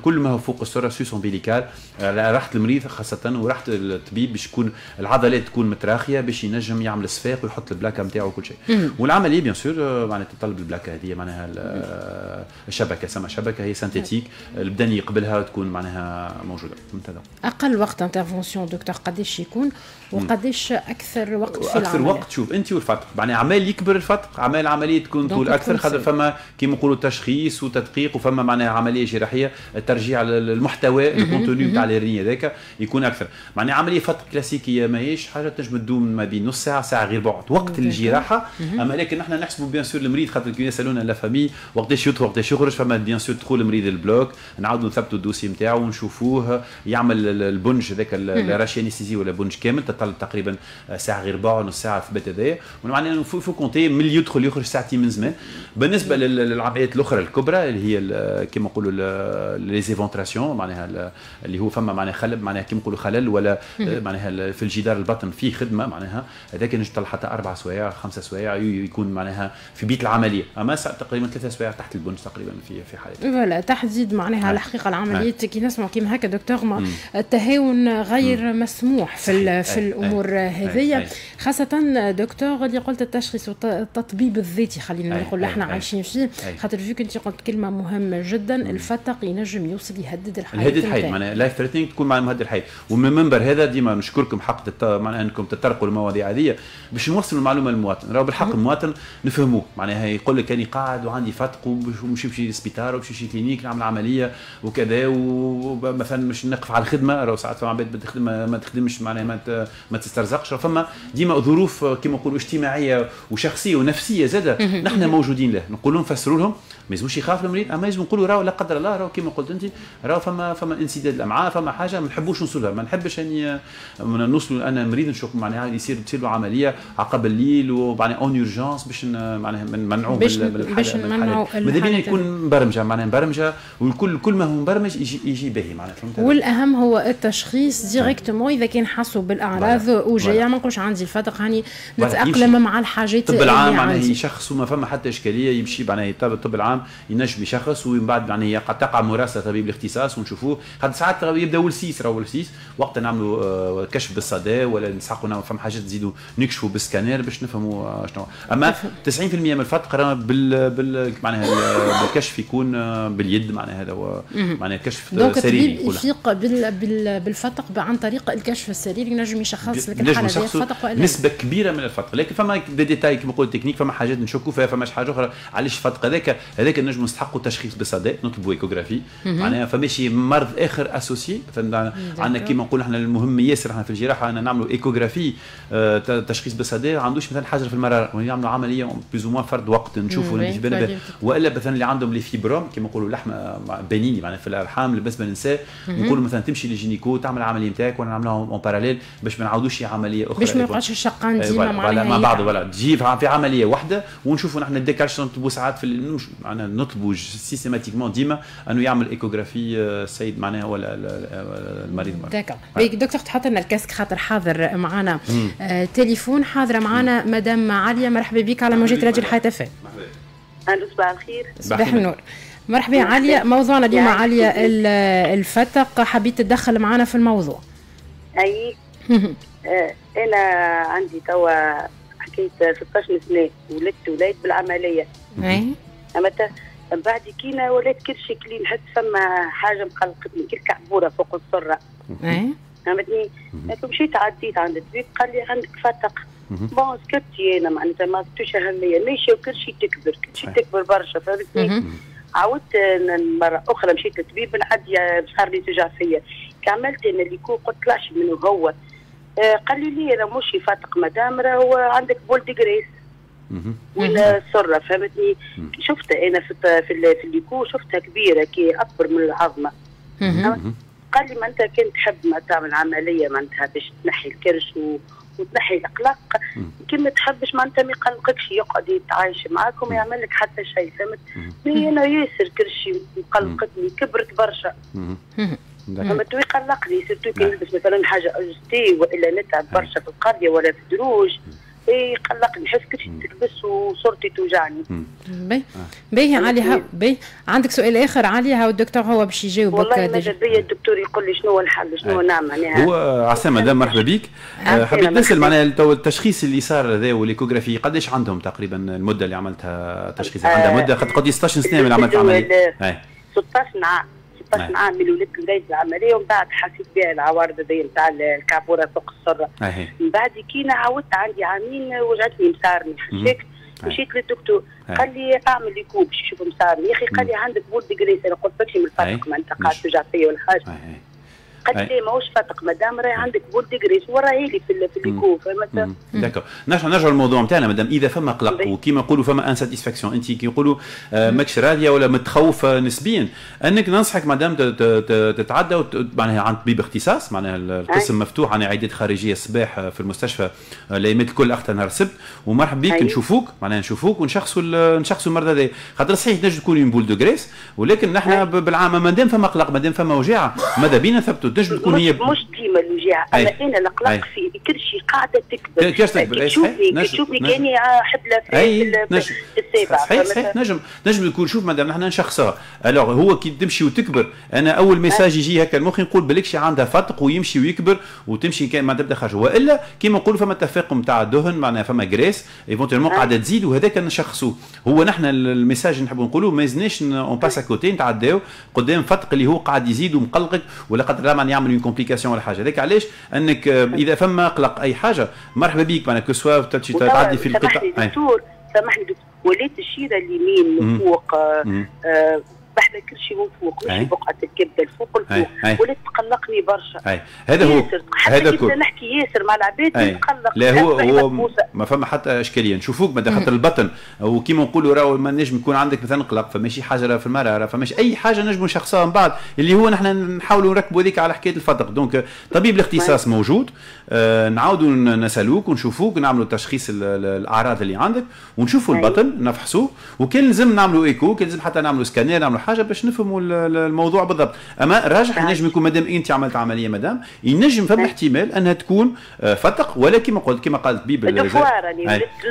كل ما هو فوق السرة sus-ombilical على راحة المريض خاصة وراحة الطبيب باش يكون العضلات تكون متراخية باش ينجم يعمل الصفاق ويحط ال plaque نتاعو وكل شيء. والعملية bien sûr آه، معناها تطلب ال plaque هذه معناها ال- آه، الشبكة. سما شبكه هي synthétique البدني يقبلها تكون معناها موجودة هذا أقل وقت intervention دكتور قداش يكون؟ وقداش أكثر وقت في أكثر العملية وقت شوف أنت والفتق معناها عمال يكبر الفتق عمال العملية تكون طول أكثر. خاطر. فما كيما نقولوا تشخيص وتدقيق وفما معناها عملية جراحية ترجيع للمحتوى ال contenu نتاع ال hernie هذاك يكون أكثر. معناها عملية فتق كلاسيكية ماهيش حاجة تنجم تدوم ما بين نص ساعة ساعة غير بعد. وقت الجراحة. أما لكن نحن نحسبوا bien sûr المريض خاطر كي يسألونا la famille وقتاش يدخل وقتاش يخرج فما bien sûr دخول المريض ال bloc نعاودوا نثبتوا ال dossier نتاعو ونشوفوه يعمل ال- البنج هذاك ال rachianesthésie ولا بنج كامل تطلب تقريبا ساعة غير بعد نص ساعة ثبات هذايا. ومعناها فو فو كونتي من اللي يدخل يخرج ساعتين من زمان. بالنسبة لل- للعمليات الأخرى الكبرى اللي هي كيما نقولوا les éventrations معناها ال- اللي هو فما معناها خلل معناها كيما نقولوا خلل ولا معناها في الجدار البطن فيه خدمة معناها. هذاك ينجم حتى أربع سوايع خمسة سوايع يكون معناها في بيت العملية. أما ساعة تقريبا ثلاثة سوايع تحت البنج تقريبا في في حالته voilà تحديد معناها الحقيقة العمليات كي نسمع كيما هكا دكتور ما التهاون غير مسموح في في. الأمور. هذه. خاصة دكتور اللي قلت التشخيص والتطبيب الذاتي خلينا. نقول. إحنا. عايشين فيه. خاطر فيك انت قلت كلمة مهمة جدا الفتق ينجم يوصل يهدد الحياة الهدد الحياة. معناها life threatening تكون مع مهدد الحياة ومن المنبر هذا ديما نشكركم حق تت... معناها إنكم تطرقوا المواضيع هذه باش نوصلوا المعلومة للمواطن راهو بالحق المواطن نفهموه معناها يقول لك اني قاعد وعندي فتق وباش نمشي للسبيطار وباش نمشي clinique نعمل عملية وكذا ومثلا مش نقف على الخدمة راهو ساعات فما عباد ما تخدمش معناها ما. ما تسترزقش. فما ديما ظروف كما نقولوا اجتماعية وشخصية ونفسية زادة نحن موجودين له. نقولوا نفسروا لهم. ما يلزموش يخاف المريض. أما يلزم نقولوا راهو لا قدر الله راهو كما قلت أنت راهو فما فما انسداد الأمعاء فما حاجة ما نحبوش نوصلها. ما نحبش أني من نوصلوا أنا مريض نشوف معناها يصير تصير له عملية عقب الليل ومعناها en urgence باش معناها نمنعوه باش- باش. نمنعوا ماذا بينا يكون مبرمجة؟ معناها مبرمجة والكل كل ما هو مبرمج يجي يجي باهي معناها فهمت؟ والأهم هو التشخيص directement إذا كان حسوا بالأعراض. Voilà. وجايه. ما نقولش عندي الفتق هاني نتأقلم. مع الحاجات الطب العام معناها يشخص وما فما حتى إشكالية يمشي معناها الطب العام ينجم يشخص ومن بعد معناها يقع تقع مراسلة طبيب الاختصاص ونشوفوه خاطر ساعات يبداو السيس راهو السيس وقت نعملوا آه، كشف بالصدى ولا نسحقوا فما حاجات نزيدوا نكشفوا بالسكانير باش نفهموا آه، شنو أما 90% من الفتق راه بال, بال معناها ال- بالكشف يكون آه، باليد معناها هذا هو معناها كشف donc سريري الطبيب يقولها. يفيق بال بال بالفتق عن طريق الكشف السريري ينجم يشخص لك نجم الحاله دي نشخصوا فتق ولا لا. نسبة كبيرة من الفتق لكن فما دي ديتاي كما قلت تكنيك فما حاجات نشكوا فيها فماش حاجة أخرى. علاش الفتق هذاك هذاك نجم نستحقوا تشخيص بالصدى نطلبوا échographie معناها فماشي مرض آخر associé عندنا كما نقول إحنا المهم ياسر إحنا في الجراحة أنا نعملوا échographie آه، ت- تشخيص بالصدى ما عندوش مثلا حاجة في المرارة. يعملوا عملية بلوز فرد وقت نشوفوا. وإلا مثلا اللي عندهم les fibromes كما نقولوا لحمه مع- bénigne معناها في الأرحام بالنسبة للنساء نقولوا مثلا تمشي لل gynéco تعمل العملية نتاعك وأنا نعملها en parallèle باش ما نعاودوش عملية أخرى. باش ما يبقاش الشقان إيه، ديما مع بعض يقع. ولا تجي في عملية واحدة ونشوفوا نحن الديكاش نطلبوا ساعات في معناها نطلبوا systématiquement ديما أنه يعمل échographie آه، السيد معناها ولا ال- ال- المريض d'accord بيك دكتور تحط لنا ال casque خاطر حاضر معنا آه تليفون حاضره معنا مدام عليا مرحبا بك على موجات راديو الحياة فين ألو صباح الخير. صباح النور. مرحبا عليا موضوعنا اليوم يعني- عليا ال- الفتق. حبيت تدخل معنا في الموضوع. أي. آه أنا عندي توا حكايه 16 سنه ولدت ولاد بالعملية. أي. اما من بعد كينا ولات كرشي كلي نحس فما حاجة مقلقتني كل كعبورة فوق السرة. أي. فهمتني؟ مشيت عديت عند الطبيب قال لي عندك فتق. Bon سكتي أنا معناتها ما عطيتوش أهمية ماشيه وكرشي تكبر كرشي صحيح. تكبر برشا فهمتني؟ عاودت مرة أخرى مشيت للطبيب نعدي صار لي توجع فيا. كي عملت أنا l'écho قلت طلعش منه هو. آه قال لي لي أنا مش فاتق مدام راهو عندك boule de graisse. ولا سرة فهمتني؟ شفت أنا في في ال- في ال l'écho شفتها كبيرة كي أكبر من العظمة. قال لي ما أنت كنت تحب ما تعمل عملية معناتها باش تنحي الكرش و... وتنحي القلق كي ما تحبش معناتها ما يقلقكش يقعد يتعايش معاك وما يعمل لك حتى شيء فهمت؟ mais أنا ياسر كرشي مقلقتني كبرت برشا. فهمت ويقلقني surtout كي نلبس مثلا حاجة ajusté وإلا نتعب برشا في القرية ولا في الدروج إيه يقلقني نحس كرشي تلبس وسرتي توجعني. باهي. باهي علي باهي. عندك سؤال آخر علي هاو الدكتور هو باش يجاوبك والله. ماذا بيا الدكتور يقول لي شنو هو الحل شنو نعمل معناها هو عسام مدام مرحبا بك. آه، حبيت نسأل. معناها تو التشخيص اللي صار هذا وال échographie قداش عندهم تقريبا المدة اللي عملتها تشخيص؟ آه، عندها مدة؟ قد 16 سنه من عملت عمليه ال- أي. 16 عام 16 نعم. عام من ولدت بداية العملية ومن بعد حسيت بها العوارض هذيا نتاع الكعبوره فوق السرة. من بعد كي عاودت عندي عامين وجعتني مصارني. حشيك أي. مشيت للدكتور. قال لي اعمل لي كوب باش يشوف مصارني. يا أخي قال لي عندك boule de graisse أنا قلت لك من ما انت قاعد توجع فيا ولا حاجة. لي ماهوش فتق مدام راهي عندك boule de graisse وراهي لي في في ال l'écho فهمت d'accord. نرجع نرجع للموضوع نتاعنا مادام إذا فما قلق بي. وكيما نقولوا فما insatisfaction انت كي نقولوا آه، ماكش راضية ولا متخوفة نسبيا أنك ننصحك مادام تتعدى معناها عند طبيب اختصاص معناها القسم مفتوح عن عيادات خارجية الصباح آه، في المستشفى آه، الايامات الكل اختها نهار السبت. ومرحبا بك. نشوفوك معناها نشوفوك ونشخصوا نشخصوا المرضى هذا. خاطر صحيح تنجم تكون boule de graisse ولكن نحن ب- بالعام مادام فما قلق مادام فما وجاعة ماذا بينا نثبتوا تنجم تكون هي مش, مش ديما الوجاع أي. اما أنا. القلق في كرشي قاعدة تكبر. كيفاش تكبر؟ تشوفني تشوفني. كأني حبله في, أي، في ال- نجم. في تتابع صحيح صحيح. نجم. نجم يكون شوف مادام نحن نشخصها alors هو كي تمشي وتكبر أنا أول message يجي هكا المخ نقول بالكش عندها فتق ويمشي ويكبر وتمشي كان ما تبدأ خارج وإلا كيما نقولوا فما تفاقم تاع الدهن معناها فما graisse éventuellement قاعدة تزيد وهذاك نشخصوه هو نحن ال message اللي نحبوا نقولوا ما يزناش on passe à côté نتعداو قدام فتق اللي هو قاعد يزيد ومقلقك ولا قدر معناها يعمل une complication ولا حاجة. هذاك علاش؟ أنك إذا فما قلق أي حاجة مرحبا بك معناها que ce soit تعدي في القطاع دكتور سامحني دكتور. وليت الشيرة اليمين من فوق آه بحث كرشي من فوق مش بقعه الكبده الفوق الفوق. ولات تقلقني برشا. هذا هو هذا كل نحكي ياسر مع العباد نتقلق لا هو هو ما فما حتى إشكالية. نشوفوك ما خاطر البطن. وكيما نقولوا راهو ما نجم يكون عندك مثلا قلق فماشي حاجة في المراره فماشي أي حاجة نجم نشخصها من بعد. اللي هو نحن نحاولوا نركبوا هذيك على حكاية الفتق donc طبيب الاختصاص موجود. آه نعاودوا نسألوك ونشوفوك نعملوا تشخيص الأعراض اللي عندك ونشوفوا البطن نفحصوه. وكان لازم نعملوا إيكو كان لازم حتى نعملوا سكانير نعملوا حاجة باش نفهموا الموضوع بالضبط. أما الراجح ينجم يكون مادام أنت عملت عملية مادام ينجم فما احتمال أنها تكون فتق ولا كما قلت كما قال الطبيب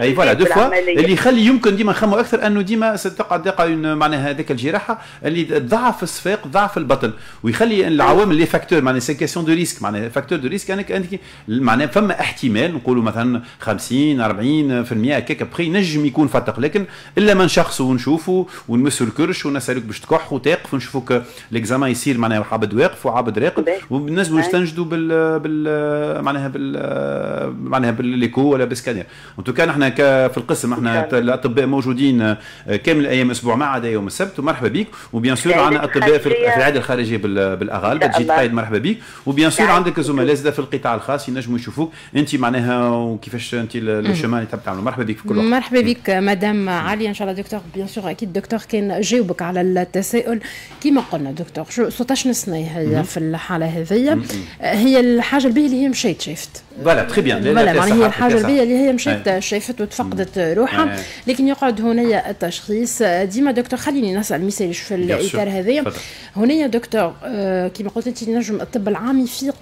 أي voilà des fois اللي يخلي يمكن ديما نخموا أكثر أنه ديما ستقع تقع معناها هذيك الجراحة اللي تضعف الصفاق ضعف البطن. ويخلي العوامل les facteurs معناها c'est question de risque معناها facteur de risque انك انت معناها فما احتمال نقولوا مثلا 50 40% هكاك بخي نجم يكون فتق لكن إلا ما نشخصوا ونشوفوا ونمسوا الكرش ونسألوك باش تكح وتاقف ونشوفوك l'examen يصير معناها عبد واقف وعبد راقد. والناس يستنجدوا بال بال معناها بال معناها بال l'écho ولا بالسكانير. ان توكا نحن في القسم إحنا الأطباء موجودين كامل الأيام الأسبوع ما عدا يوم السبت. ومرحبا بك و bien sûr عندنا أطباء في العيادة الخارجية بالاغالب تجي تقايد مرحبا بك و bien sûr عندك زملاء في القطاع الخاص ينجموا يشوفوك. أنت معناها وكيفاش أنت الشمال اللي تحب تعملوا. مرحبا بك في كل وقت. مرحبا بك مدام عليا إن شاء الله دكتور. bien sûr أكيد دكتور كان جاوبك على التساؤل. كما قلنا دكتور شو 16 سنه هي في الحالة هذيا؟ هي الحاجة البيه اللي هي مشيت شافت voilà très bien voilà هي الحاجة البيه اللي هي مشيت شافت وتفقدت روحها. لكن يقعد هنا التشخيص. ديما دكتور خليني نسأل مثال في الإطار هذايا. هنا دكتور كما قلت أنت نجم الطب العام يفيق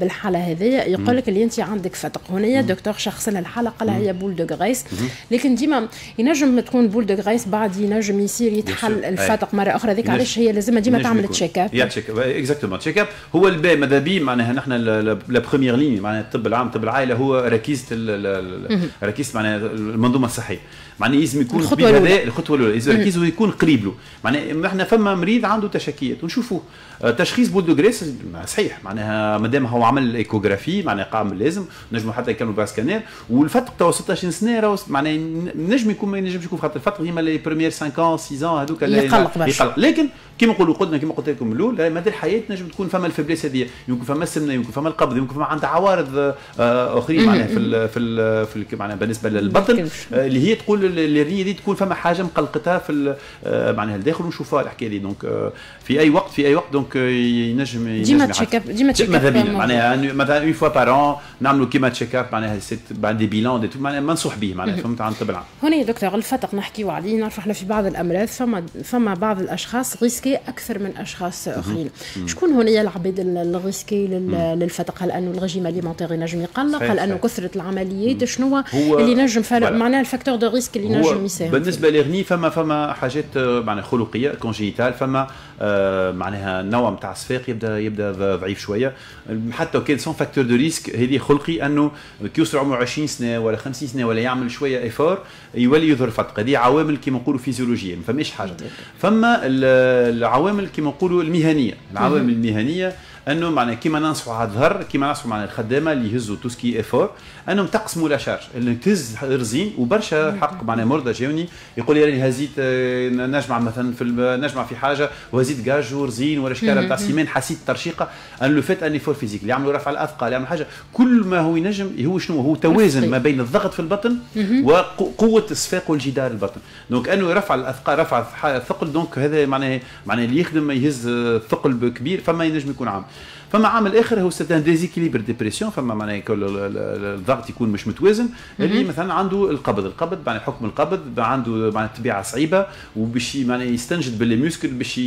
بالحالة هذيا يقول لك اللي أنت عندك فتق هنا دكتور شخص لها الحالة قال هي boule de graisse لكن ديما ينجم تكون boule de graisse بعد ينجم يصير يتحل الفتق مرة أخرى. ذيك علاش هي لازم ديما تعمل check up يا check up exactement check up هو الباء ماذا بي؟ معناها نحن la première ligne معناها الطب العام طب العائلة هو ركيزة ركيزه معناها المنظومة الصحية. معناها لازم يكون الخطوة الأولى. الخطوة الأولى. لازم يركز ويكون قريب له. معناها إحنا فما مريض عنده تشكيات. ونشوفوه تشخيص boule graisse صحيح. معناها مادام هو عمل échographie معناها قام لازم. نجموا حتى يكملوا باسكانير والفتق تو 16 سنة راهو معناها نجم يكون ما ينجمش يكون خاطر الفتق ديما les premières 5 ans 6 ans هذوك يقلق يقلق لكن كما نقولوا قلنا كما قلت لكم الأول مدى الحياة نجم تكون فما الفبليس هذه يمكن فما السمنة يمكن فما القبض يمكن فما عندها عوارض أخرين معناها في ال في ال في معناها بالنسبة للبطن اللي هي تقول الريه دي تكون فما حاجة مقلقتها في معناها الداخل ونشوفها الحكاية دي. دونك في أي وقت في أي وقت دونك ينجم ديما تشيك اب ديما تشيك اب معناها مثلا اون فوا بار ان نعملوا كيما تشيك اب معناها بعد دي بيلون دي معناها منصوح به معناها فهمت عن الطب العام هنا يا دكتور الفتق نحكيو عليه نعرفوا إحنا في بعض الأمراض فما فما بعض الأشخاص risqués أكثر من أشخاص آخرين. شكون هنا العباد ال risqués للفتق هل انه الرجيم alimentaire ينجم يقلق هل انه كثرة العمليات شنو؟ هو اللي نجم معناها ال facteur de risque اللي نجم يساهم بالنسبة للغني فما فما حاجات معناها خلقية congénitale فما آه معناها نوع نتاع الصفاق يبدا يبدأ ضعيف شوية. حتى كان sans facteur de risque هذه خلقي أنه كي يوصل عمره 20 سنة ولا 50 سنة ولا يعمل شوية effort يولي يظهر فتق هذه عوامل كيما نقولوا physiologiques ما فماش حاجة فما العوامل كيما نقولوا المهنية. العوامل المهنية أنه معناها كيما ننصحوا على الظهر كيما ننصحوا معناها الخدامة اللي يهزوا tout ce qui effort أنهم تقسموا la charge اللي تهز رزين وبرشا حق معناها مرضى جاوني يقول لي راني هزيت نجمع مثلا في نجمع في حاجة وهزيت كاج ورزين ولا شكاره نتاع ciment حسيت ترشيقة. ان le fait un effort physique. اللي يعملوا رفع الأثقال يعمل حاجة. كل ما هو ينجم هو شنو؟ هو توازن ما بين الضغط في البطن وقوه الصفاق والجدار البطن. donc أنه رفع الأثقال رفع الثقل donc هذا معناه معناه اللي يخدم يهز ثقل كبير فما ينجم يكون عام. فما عامل آخر هو c'est un déséquilibre des pressions فما معناها الضغط يكون مش متوازن اللي مثلا عنده القبض القبض معناها حكم القبض عنده معناها طبيعة صعيبة وباش معناها يستنجد ب les muscles باش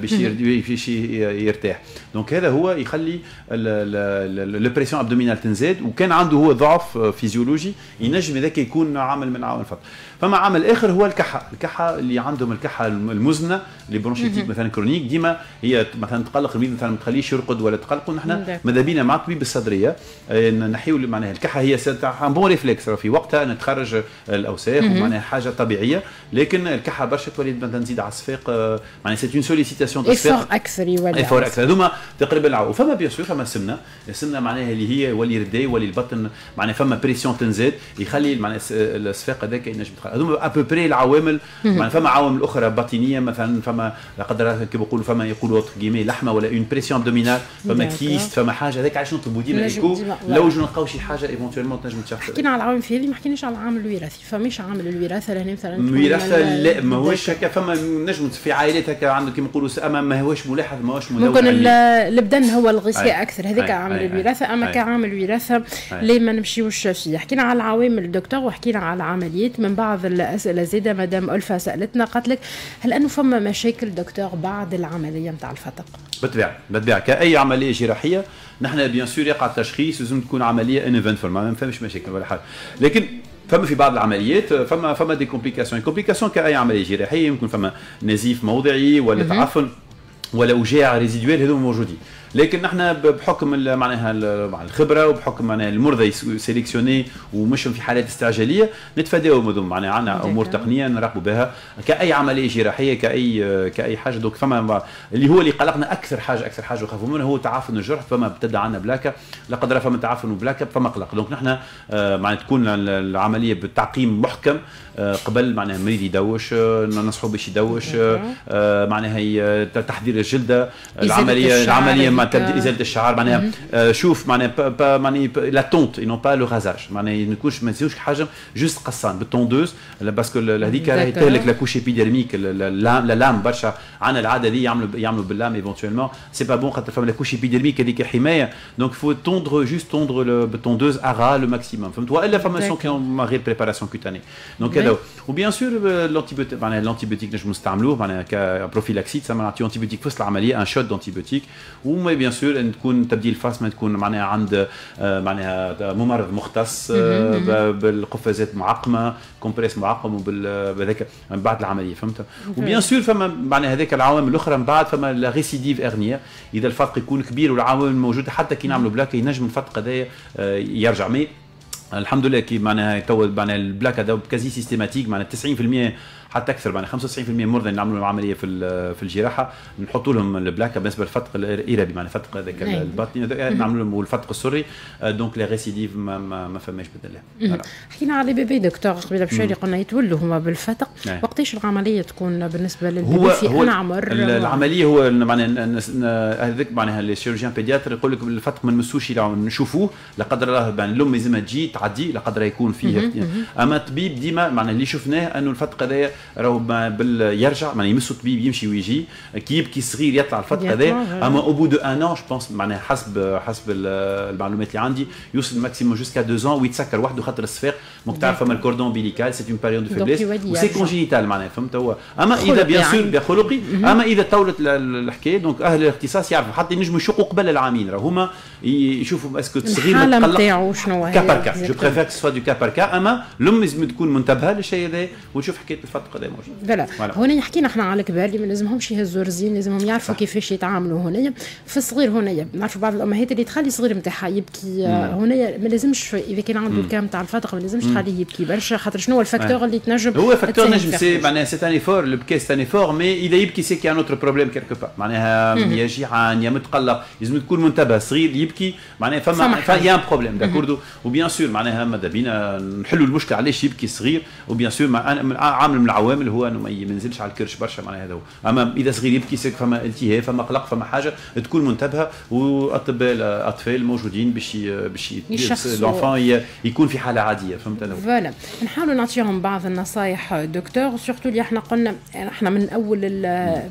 باش يرتاح. donc هذا هو يخلي la pression abdominale تنزاد وكان عنده هو ضعف physiologique ينجم هذاك يكون عامل من عوامل الفتق. فما عامل آخر هو الكحة. الكحة اللي عندهم الكحة المزمنه اللي bronchitiques مثلا chronique ديما هي مثلا تقلق المريض مثلا ما تخليش يرقد ولا تقلقه. نحن داك. ماذا بينا مع الطبيب الصدرية آه، نحيو معناها الكحة. هي un bon réflexe في وقتها نتخرج الأوساخ ومعناها حاجة طبيعية. لكن الكحة برشا تولي بدنا نزيد على الصفاق آه، معناها سيت اون سوليسيتاسيون دو افور أكثر يولي ايفور أكثر هذوما تقريبا العو. فما بيان سور فما سمنة. السمنة معناها اللي هي يولي ردي يولي البطن. معناها فما بريسيون تنزاد. يخلي معناها الصفاق هذاك ينجم. هذوما ابوبري العوامل معناها فما عوامل أخرى باطنية مثلا فما لا قدر الله كيما يقولوا فما يقولوا كيمي لحمة ولا اون بريسيون ابدومينال فما. كيست فما حاجة هذاك علاش نطلبوا ديما ايكو لو جو نلقاو شي حاجة ايفونتويلمون تنجم تشخص حكينا على العوامل في هذه ما حكيناش على العامل الوراثي فماش عامل الوراثة لهنا مثلا تكون وراثه ال- لا ماهوش. هكا فما نجم في عائلات هكا عندك كيما يقولوا اما ماهوش ملاحظ ماهوش مدون ممكن عليه. البدن هو الغذاء أي. أكثر هذاك. عامل. الوراثة أما. كعامل وراثه. ليه ما نمشيوش فيه حكينا على العوامل الدكتور وحكينا على العمليات من بعض الأسئلة زاده مدام ألفا سألتنا قالت لك هل انه فما مشاكل دكتور بعد العملية نتاع الفتق؟ بالطبيعه بالطبيعه كأي عملية جراحية نحن bien sûr يقع التشخيص لازم تكون عملية un éventuel ما فماش مشاكل ولا حاجة. لكن فما في بعض العمليات فما فما des complications complications كأي عملية جراحية يمكن فما نزيف موضعي ولا تعفن ولا أوجاع résiduelles هذوما موجودين. لكن نحن بحكم معناها ال- مع الخبرة وبحكم معناها المرضى sélectionnés ومش في حالات استعجالية نتفاداو هذوما معناها عندنا أمور. تقنية نراقبوا بها. كأي عملية جراحية كأي كأي حاجة donc فما اللي هو اللي قلقنا أكثر حاجة أكثر حاجة وخافوا منها هو تعفن الجرح فما ابتدى عندنا بلاكة. لا قدر فما تعفن وبلاكه فما قلق. دونك نحن آه، معناها تكون ال- العملية بالتعقيم محكم. قبل معناها المريض يدوش آه، ننصحه باش يدوش آه، آه، معناها هي تحضير الجلدة العملية الشعر العملية ما هذيك. تبدا إزالة الشعر معناها آه، شوف معناها با- با- معناها لا تونت نو با لو غازاج معناها ما يكونش ما يصيرش حاجة جوست قصان بالتوندوز لا باسكو ال- هذيك راهي داكور. تهلك لا كوش ابيديرميك ال- ال- اللام لا لام برشا عندنا العادة دي يعملوا يعملوا باللام ايفونتويلمون سي با بون خاطر فما لا كوش ابيديرميك هذيك حماية. دونك فو توندر جوست توندر بالتوندوز ارا لو ماكسيموم فهمت؟ وإلا فما سون كي ما غير بريباراسيون كوتاني دونك هذا. وبيان سور الانتيبيوتيك معناها الانتيبيوتيك نجمو نستعملوه معناها كبروفيلاكسيت سما نعطيو انتيبيوتيك في وسط العملية ان شوت دانتيبيوتيك وما بيان سور ان تكون تبديل الفاس ما تكون معناها عند معناها ممرض مختص بالقفازات معقمه compresse معقم وبهذاك من بعد العملية فهمت و bien sûr فما معناها هذاك العوامل الاخرى من بعد فما la récidive herniaire اذا الفرق يكون كبير والعوامل موجوده حتى كي نعملوا بلاك ينجم الفرق هذايا يرجع mais الحمد لله كي معناها تو معناها ال plaque هذا quasi systématique معناها 90% حتى أكثر معناها. 95% من المرضى اللي نعملوا العملية في في الجراحة. نحطوا لهم ال plaque بالنسبة للفتق الارابي معناها فتق هذاك أي. الباطني نعملوا لهم والفتق السري. آه، donc les récidives ما, ما, ما فماش باذن الله voilà. حكينا على bébé دكتور قبيله بشوي قلنا يتولوا هما بالفتق. نعم. وقتاش العملية تكون بالنسبة لل bébé هو في هو عمر ال- العملية هو معناها هذاك معناها les chirurgiens pédiatres يقول لك الفتق ما نمسوش نشوفوه. لا قدر الله يعني الام لازم تجي تعدي لا قدر يكون فيه أما الطبيب ديما معناها اللي شفناه أنه الفتق هذايا راهو بال يرجع معناها يمسوا الطبيب يمشي ويجي. كي يبكي صغير يطلع يطلع، هذايا voilà. أما au bout de un an, je pense معناها حسب حسب ال- المعلومات اللي عندي يوصل maximum jusqu'à deux ans ويتسكر وحده خاطر الصفاق donc تعرف فما ال cordon ombilical c'est une période de faiblesse et c'est. congénital معناها فهمت؟ هو. أما إذا bien sûr يعني. bien خلقي. أما إذا طولت ال- ال- الحكاية donc أهل الاختصاص يعرفوا. حتى ينجموا يشقوا قبل العامين. راهو هما يشوفوا est-ce que الصغير الحالة نتاعو شنو هي cas par cas je. préfère que soit du cas par cas أما لازم تكون منتبهه للشيء هذا وتشوف حكاية الفتق بلا voilà. هنا حكينا إحنا على الكبار اللي ما لازمهمش يهزوا رزين لازمهم يعرفوا صح. كيفاش يتعاملوا هنا. في الصغير هنا نعرفوا بعض الأمهات اللي تخلي الصغير نتاعها يبكي. آه، هنا ما لازمش إذا كان عنده الكام نتاع الفتق ما لازمش تخليه يبكي برشا. خاطر شنو هو ال facteur اللي تنجم هو facteur نجم c'est. معناها c'est un effort بكي c'est un effort mais اذا يبكي c'est qu'y a un autre problème quelque part معناها يا جيعان يا متقلق لازم تكون منتبه. صغير يبكي معناها فما. y a un problème d'accord و bien sûr معناها ماذا بينا نحلوا المشكلة علاش يبكي صغير؟ و bien sûr مع أنا- من- عامل من العوامل هو إنه ما ينزلش على الكرش برشا معناها هذا هو. أما إذا صغير يبكي c'est que فما التهاب فما قلق فما حاجة تكون منتبهة وأطباء الأطفال موجودين باش باش l'enfant يكون في حالة عادية فهمت أنا؟ voilà. نحاولوا نعطيهم بعض النصائح دكتور. surtout اللي إحنا قلنا إحنا من أول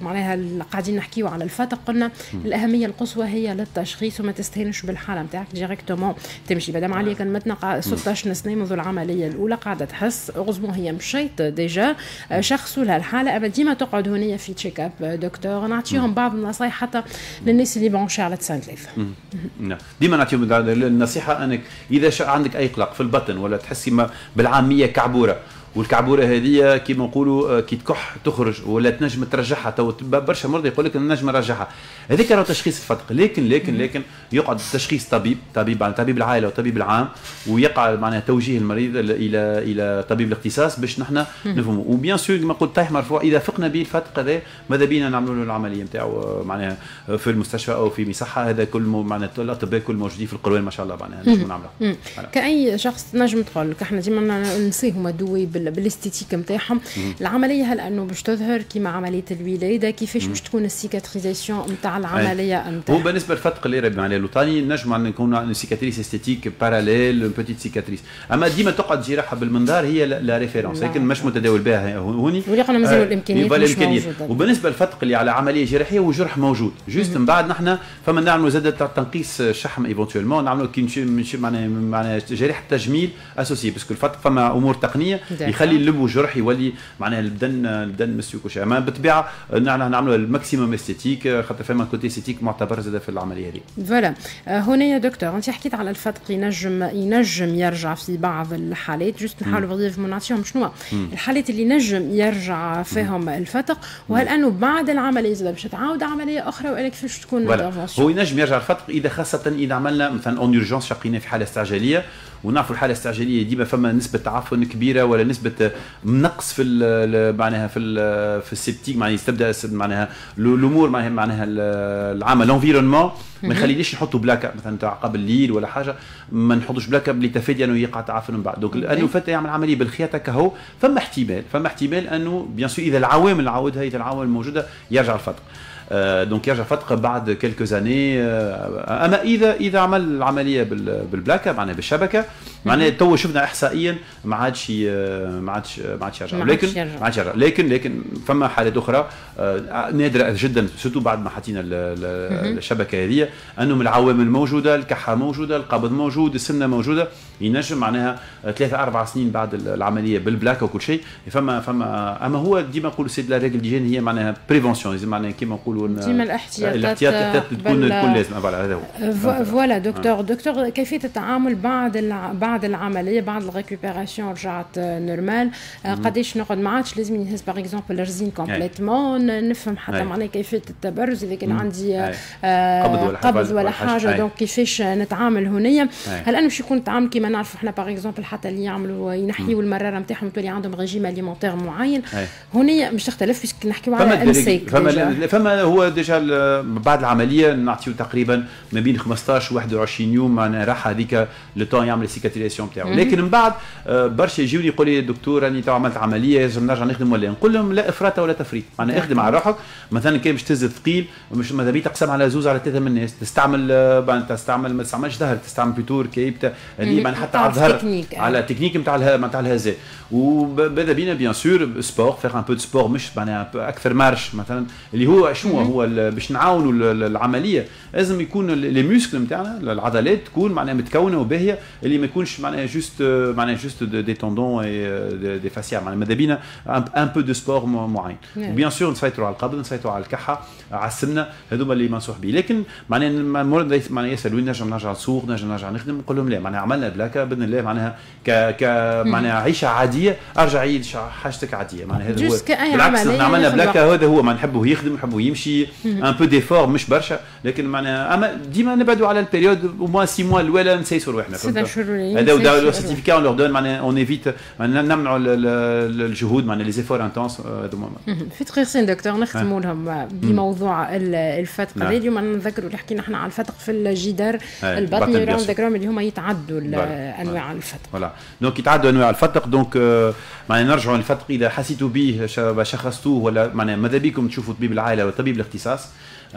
معناها قاعدين نحكيو على الفتق قلنا الأهمية القصوى هي للتشخيص وما تستهينش بالحالة نتاعك directement تمشي. مادام عليك متنا 16 سنه منذ العملية الأولى قاعدة تحس. غزمو هي مشيت déjà شخصوا الحالة اما ديما تقعد هنا في check-up دكتور. نعطيهم بعض النصائح حتى للناس اللي بونشي على 9000 نعم. ديما نعطيهم النصيحة أنك إذا عندك أي قلق في البطن ولا تحسي بالعامية كعبورة والكعبورة هذه كيما نقولوا آه، كي تكح تخرج ولا تنجم ترجعها. تو برشا مرضى يقول لك نجم نرجعها. هذيك راه تشخيص الفتق لكن لكن لكن يقعد تشخيص طبيب طبيب يعني طبيب العائلة وطبيب العام ويقع معناها توجيه المريض إلى إلى طبيب الاختصاص باش نحن نفهموا و bien sûr كما قلت طايح مرفوع إذا فقنا به الفتق هذا ماذا بينا نعملوا له العملية نتاعو آه، معناها في المستشفى أو في مصحة؟ هذا كل معناها الأطباء كل موجودين في القروان ما شاء الله معناها نجموا نعملوها كأي شخص نجم تقول لك إحنا ديما نسيهم الدوي بال esthétique نتاعهم العملية هل أنه باش تظهر كيما عملية الولاده كيفاش باش تكون ال cicatrisation نتاع العملية نتاع هو بالنسبة للفتق اللي ربي عليه اللوطاني نجم نكون cicatrice esthétique parallèle petite cicatrice أما ديما تقعد جراحة بالمنظار هي la référence لكن مش متداول بها هوني. ولي قلنا مازالوا آه، الإمكانيات الامكانيات وبالنسبة للفتق اللي على عملية جراحية وجرح موجود. juste من بعد نحن فما نعملوا زاد تنقيس شحم éventuellement نعملوا كي معناها معناها جريحة تجميل associée parce que الفتق فما أمور تقنية يخلي اللب والجرح يولي معناها البدن البدن مسيو كل شيء أما بالطبيعة نعملوا ال maximum esthétique خاطر فما côté esthétique معتبر زاد في العملية هذه. voilà. آه، هنا يا دكتور أنت حكيت على الفتق ينجم ينجم يرجع في بعض الحالات. juste نحاولوا بضيف نعطيهم شنو الحالات اللي نجم يرجع فيهم الفتق وهل انه بعد العملية زاد باش تعاود عملية أخرى ولا كيفاش تكون هو ينجم يرجع الفتق إذا خاصة إذا عملنا مثلا en urgence شقينا في حالة استعجالية. ونعرفوا الحالة الاستعجاليه ديما فما نسبة تعفن كبيرة ولا نسبة نقص في معناها في في ال septique معناها تبدا معناها الأمور معناها العامة l'environnement ما يخلينيش نحطوا بلاكا مثلا تاع قبل الليل ولا حاجة ما نحطوش بلاكا لتفادي أنه يقع تعفن من بعد. donc انه فات يعمل عملية بالخياطة كهو فما احتمال فما احتمال أنه bien sûr إذا العوامل نعاودها إذا العوامل موجودة يرجع الفتق donc يرجع فتره بعد quelques années اما اذا اذا عمل العملية بالبلاكه معناها بالشبكه معناها تو شفنا احصائيا ما عادش ما عادش ما عادش يرجع. لكن ما عادش يرجع. لكن لكن فما حالات أخرى نادرة جدا surtout بعد ما حطينا الشبكة هذه انه من العوامل موجودة الكحة موجودة القبض موجود السمنه موجودة. ينجم معناها ثلاثة أربع سنين بعد العملية بال plaque وكل شيء. فما فما أما هو ديما نقولوا c'est la règle d'hygiène هي معناها prévention معناها كيما نقولوا ديما الاحتياطات الاحتياطات تكون تكون لازمة. voilà هذا هو. voilà دكتور دكتور كيفية التعامل بعد بعد العملية بعد ال récupération رجعت normal. قداش نقعد ما عادش لازم نهز par exemple رزين complètement نفهم حتى معناها كيفية التبرز. إذا كان عندي قبض ولا حاجة donc كيفاش نتعامل هنيا هل أنا باش يكون التعامل كيما نعرفوا إحنا par exemple حتى اللي يعملوا ينحيوا المرارة نتاعهم تولي عندهم régime alimentaire معين. هنا مش تختلف parce que نحكيو على امسيك فما فما هو déjà بعد العملية نعطيو تقريبا ما بين 15 و 21 يوم معناها راح هذيك لو يعمل cicatrisation نتاعو لكن من بعد آه، برشا يجوني يقول لي دكتور راني تو عملت عملية لازم نرجع نخدم ولا نقول لهم لا افراط ولا تفريط. معناها اخدم على روحك. مثلا كان باش تهز ثقيل مش ماذا بيا تقسم على زوز على ثلاثة من الناس. تستعمل آه، تستعمل ما تستعملش ظهر. تستعمل plutôt كيب اللي حتى على الظهر. على تكنيك نتاع نتاع الهزان وماذا بينا bien sûr sport faire un peu de sport مش معناها أكثر marche مثلا. اللي هو شنو؟ هو باش نعاونوا العملية. لازم يكون les muscles نتاعنا العضلات تكون معناها متكونة وباهية. اللي ما يكونش معناها juste معناها juste des tendons des fascias معناها ماذا بينا un peu de sport معين و bien sûr نسيطروا على القبض نسيطروا على الكحه على السمنه هذوما اللي منصوح به لكن معناها معناها يسالوا نجم نرجع نسوق نجم نرجع نخدم نقول لهم لا معناها عملنا plaque باذن الله معناها ك ك معناها عيشه عاديه ارجع عيش حاجتك عاديه معناها هذا هو بالعكس عملنا plaque هذا هو ما نحبه يخدم نحبه يمشي un peu d'effort مش برشا لكن معناها اما ديما نبعدوا على ال période au moins six mois الاولى نسيسوا روحنا هذا le certificat on leur donne معناها on évite نمنعوا الجهود معناها les efforts intenses في تقيسين دكتور نختموا لهم بموضوع الفتق نعم. اليوم نذكروا اللي حكينا إحنا على الفتق في الجدار البطني اللي هم يتعدوا أنواع الفتق voilà donc يتعدوا أنواع الفتق donc معناها نرجعوا للفتق إذا حسيتوا به شخصتوه ولا معناها ماذا بيكم تشوفوا طبيب العائلة وطبيب الاختصاص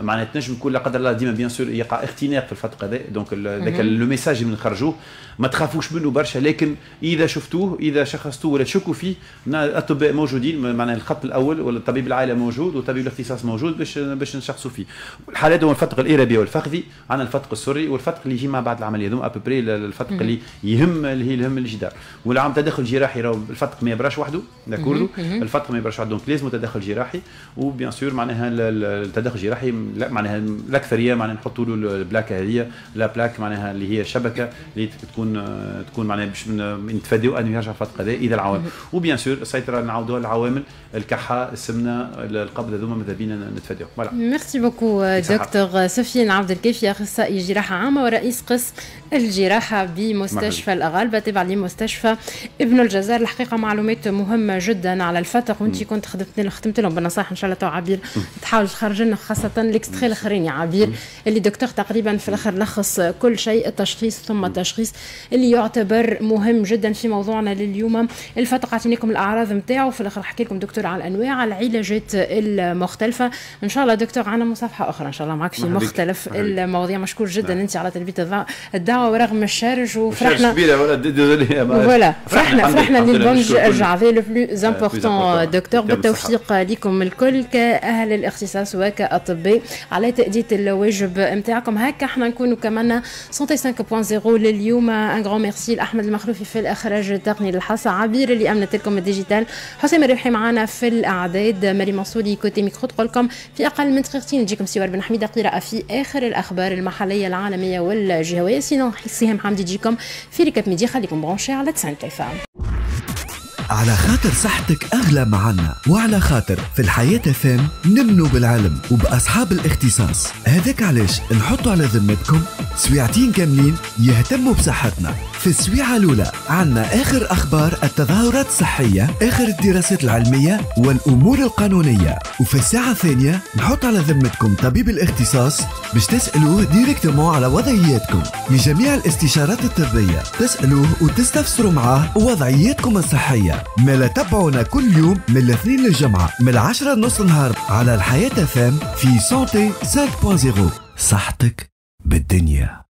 معناها تنجم يكون لا قدر الله ديما bien sûr يقع اختناق في الفتق هذا donc ذاك le message اللي نخرجوه ما تخافوش منه برشا لكن إذا شفتوه إذا شخصتوه ولا تشكوا فيه الأطباء موجودين معناها الخط الأول ولا طبيب العائلة موجود وطبيب الاختصاص موجود باش باش نشخصوا فيه. الحالات هو الفتق الاربي والفخذي عندنا الفتق السري والفتق اللي يجي مع بعد العملية هذوما à peu près الفتق اللي يهم اللي هي يهم الجدار. والعام تدخل جراحي راهو الفتق ما يبراش وحده d'accord الفتق ما يبراش وحده. donc لازم تدخل جراحي. و bien sûr معناها التدخل الجراحي معناها الاكثريه معناها نحطوا له ال plaque هذه la plaque معناها اللي هي الشبكه اللي تكون تكون معناها باش نتفادوا أنه يرجع الفتق هذا إذا العوامل. و bien sûr السيطره نعاودوها العوامل الكحة السمنة القبض هذوما ماذا بينا نتفاداهم voilà merci beaucoup docteur سفيان عبد الكافي أخصائي جراحة عامة ورئيس قسم الجراحة بمستشفى الأغالبة تبع لمستشفى ابن الجزائر. الحقيقة معلومات مهمة جدا على الفتق. وانت كنت خدمت خدمت لهم بالنصائح إن شاء الله تو عبير. تحاول تخرج لنا خاصة الاكستري الأخرين يا عبير. اللي دكتور تقريبا في الأخر لخص كل شيء التشخيص ثم التشخيص اللي يعتبر مهم جدا في موضوعنا لليوم. الفتق اعطيناكم الأعراض نتاعو في الأخر حكي لكم دكتور على الأنواع العلاجات المختلفة. إن شاء الله دكتور عندنا مصافحة أخرى. إن شاء الله معك في مختلف المواضيع. مشكور جدا نعم. انت على تلبيه ورغم الشارج وفرحنا. فوالا فرحنا. فرحنا البنج جافي le plus important docteur بالتوفيق لكم الكل كأهل الاختصاص وكأطباء. على تأدية الواجب نتاعكم هكا إحنا نكونوا كمان Santé 5.0 لليوم. un grand merci لأحمد المخلوفي في الإخراج التقني للحصه عبير اللي امنت لكم ال digital. حسام الربحي معنا في الأعداد. ماري منصوري côté micro تقول لكم في أقل من دقيقتين نجيكم سوار بن حميدة قراءة في آخر الأخبار المحلية العالمية والجهوية. sinon سهام حمدي تجيكم. في ركاب ميديا خليكم برونشي على تسعين تلفام على خاطر صحتك أغلى معنا وعلى خاطر في الحياة فام نمنوا بالعلم وبأصحاب الاختصاص. هذاك علاش نحطوا على ذمتكم سويعتين كاملين يهتموا بصحتنا. في السويعة الأولى عنا آخر أخبار التظاهرات الصحية آخر الدراسات العلمية والأمور القانونية. وفي الساعة الثانية نحط على ذمتكم طبيب الاختصاص باش تسألوه directement على وضعياتكم. لجميع الاستشارات الطبية تسألوه وتستفسروا معاه وضعياتكم الصحية. مالا تبعونا كل يوم من الاثنين للجمعة من العشرة نص النهار على الحياة FM في Santé 5.0 صحتك بالدنيا.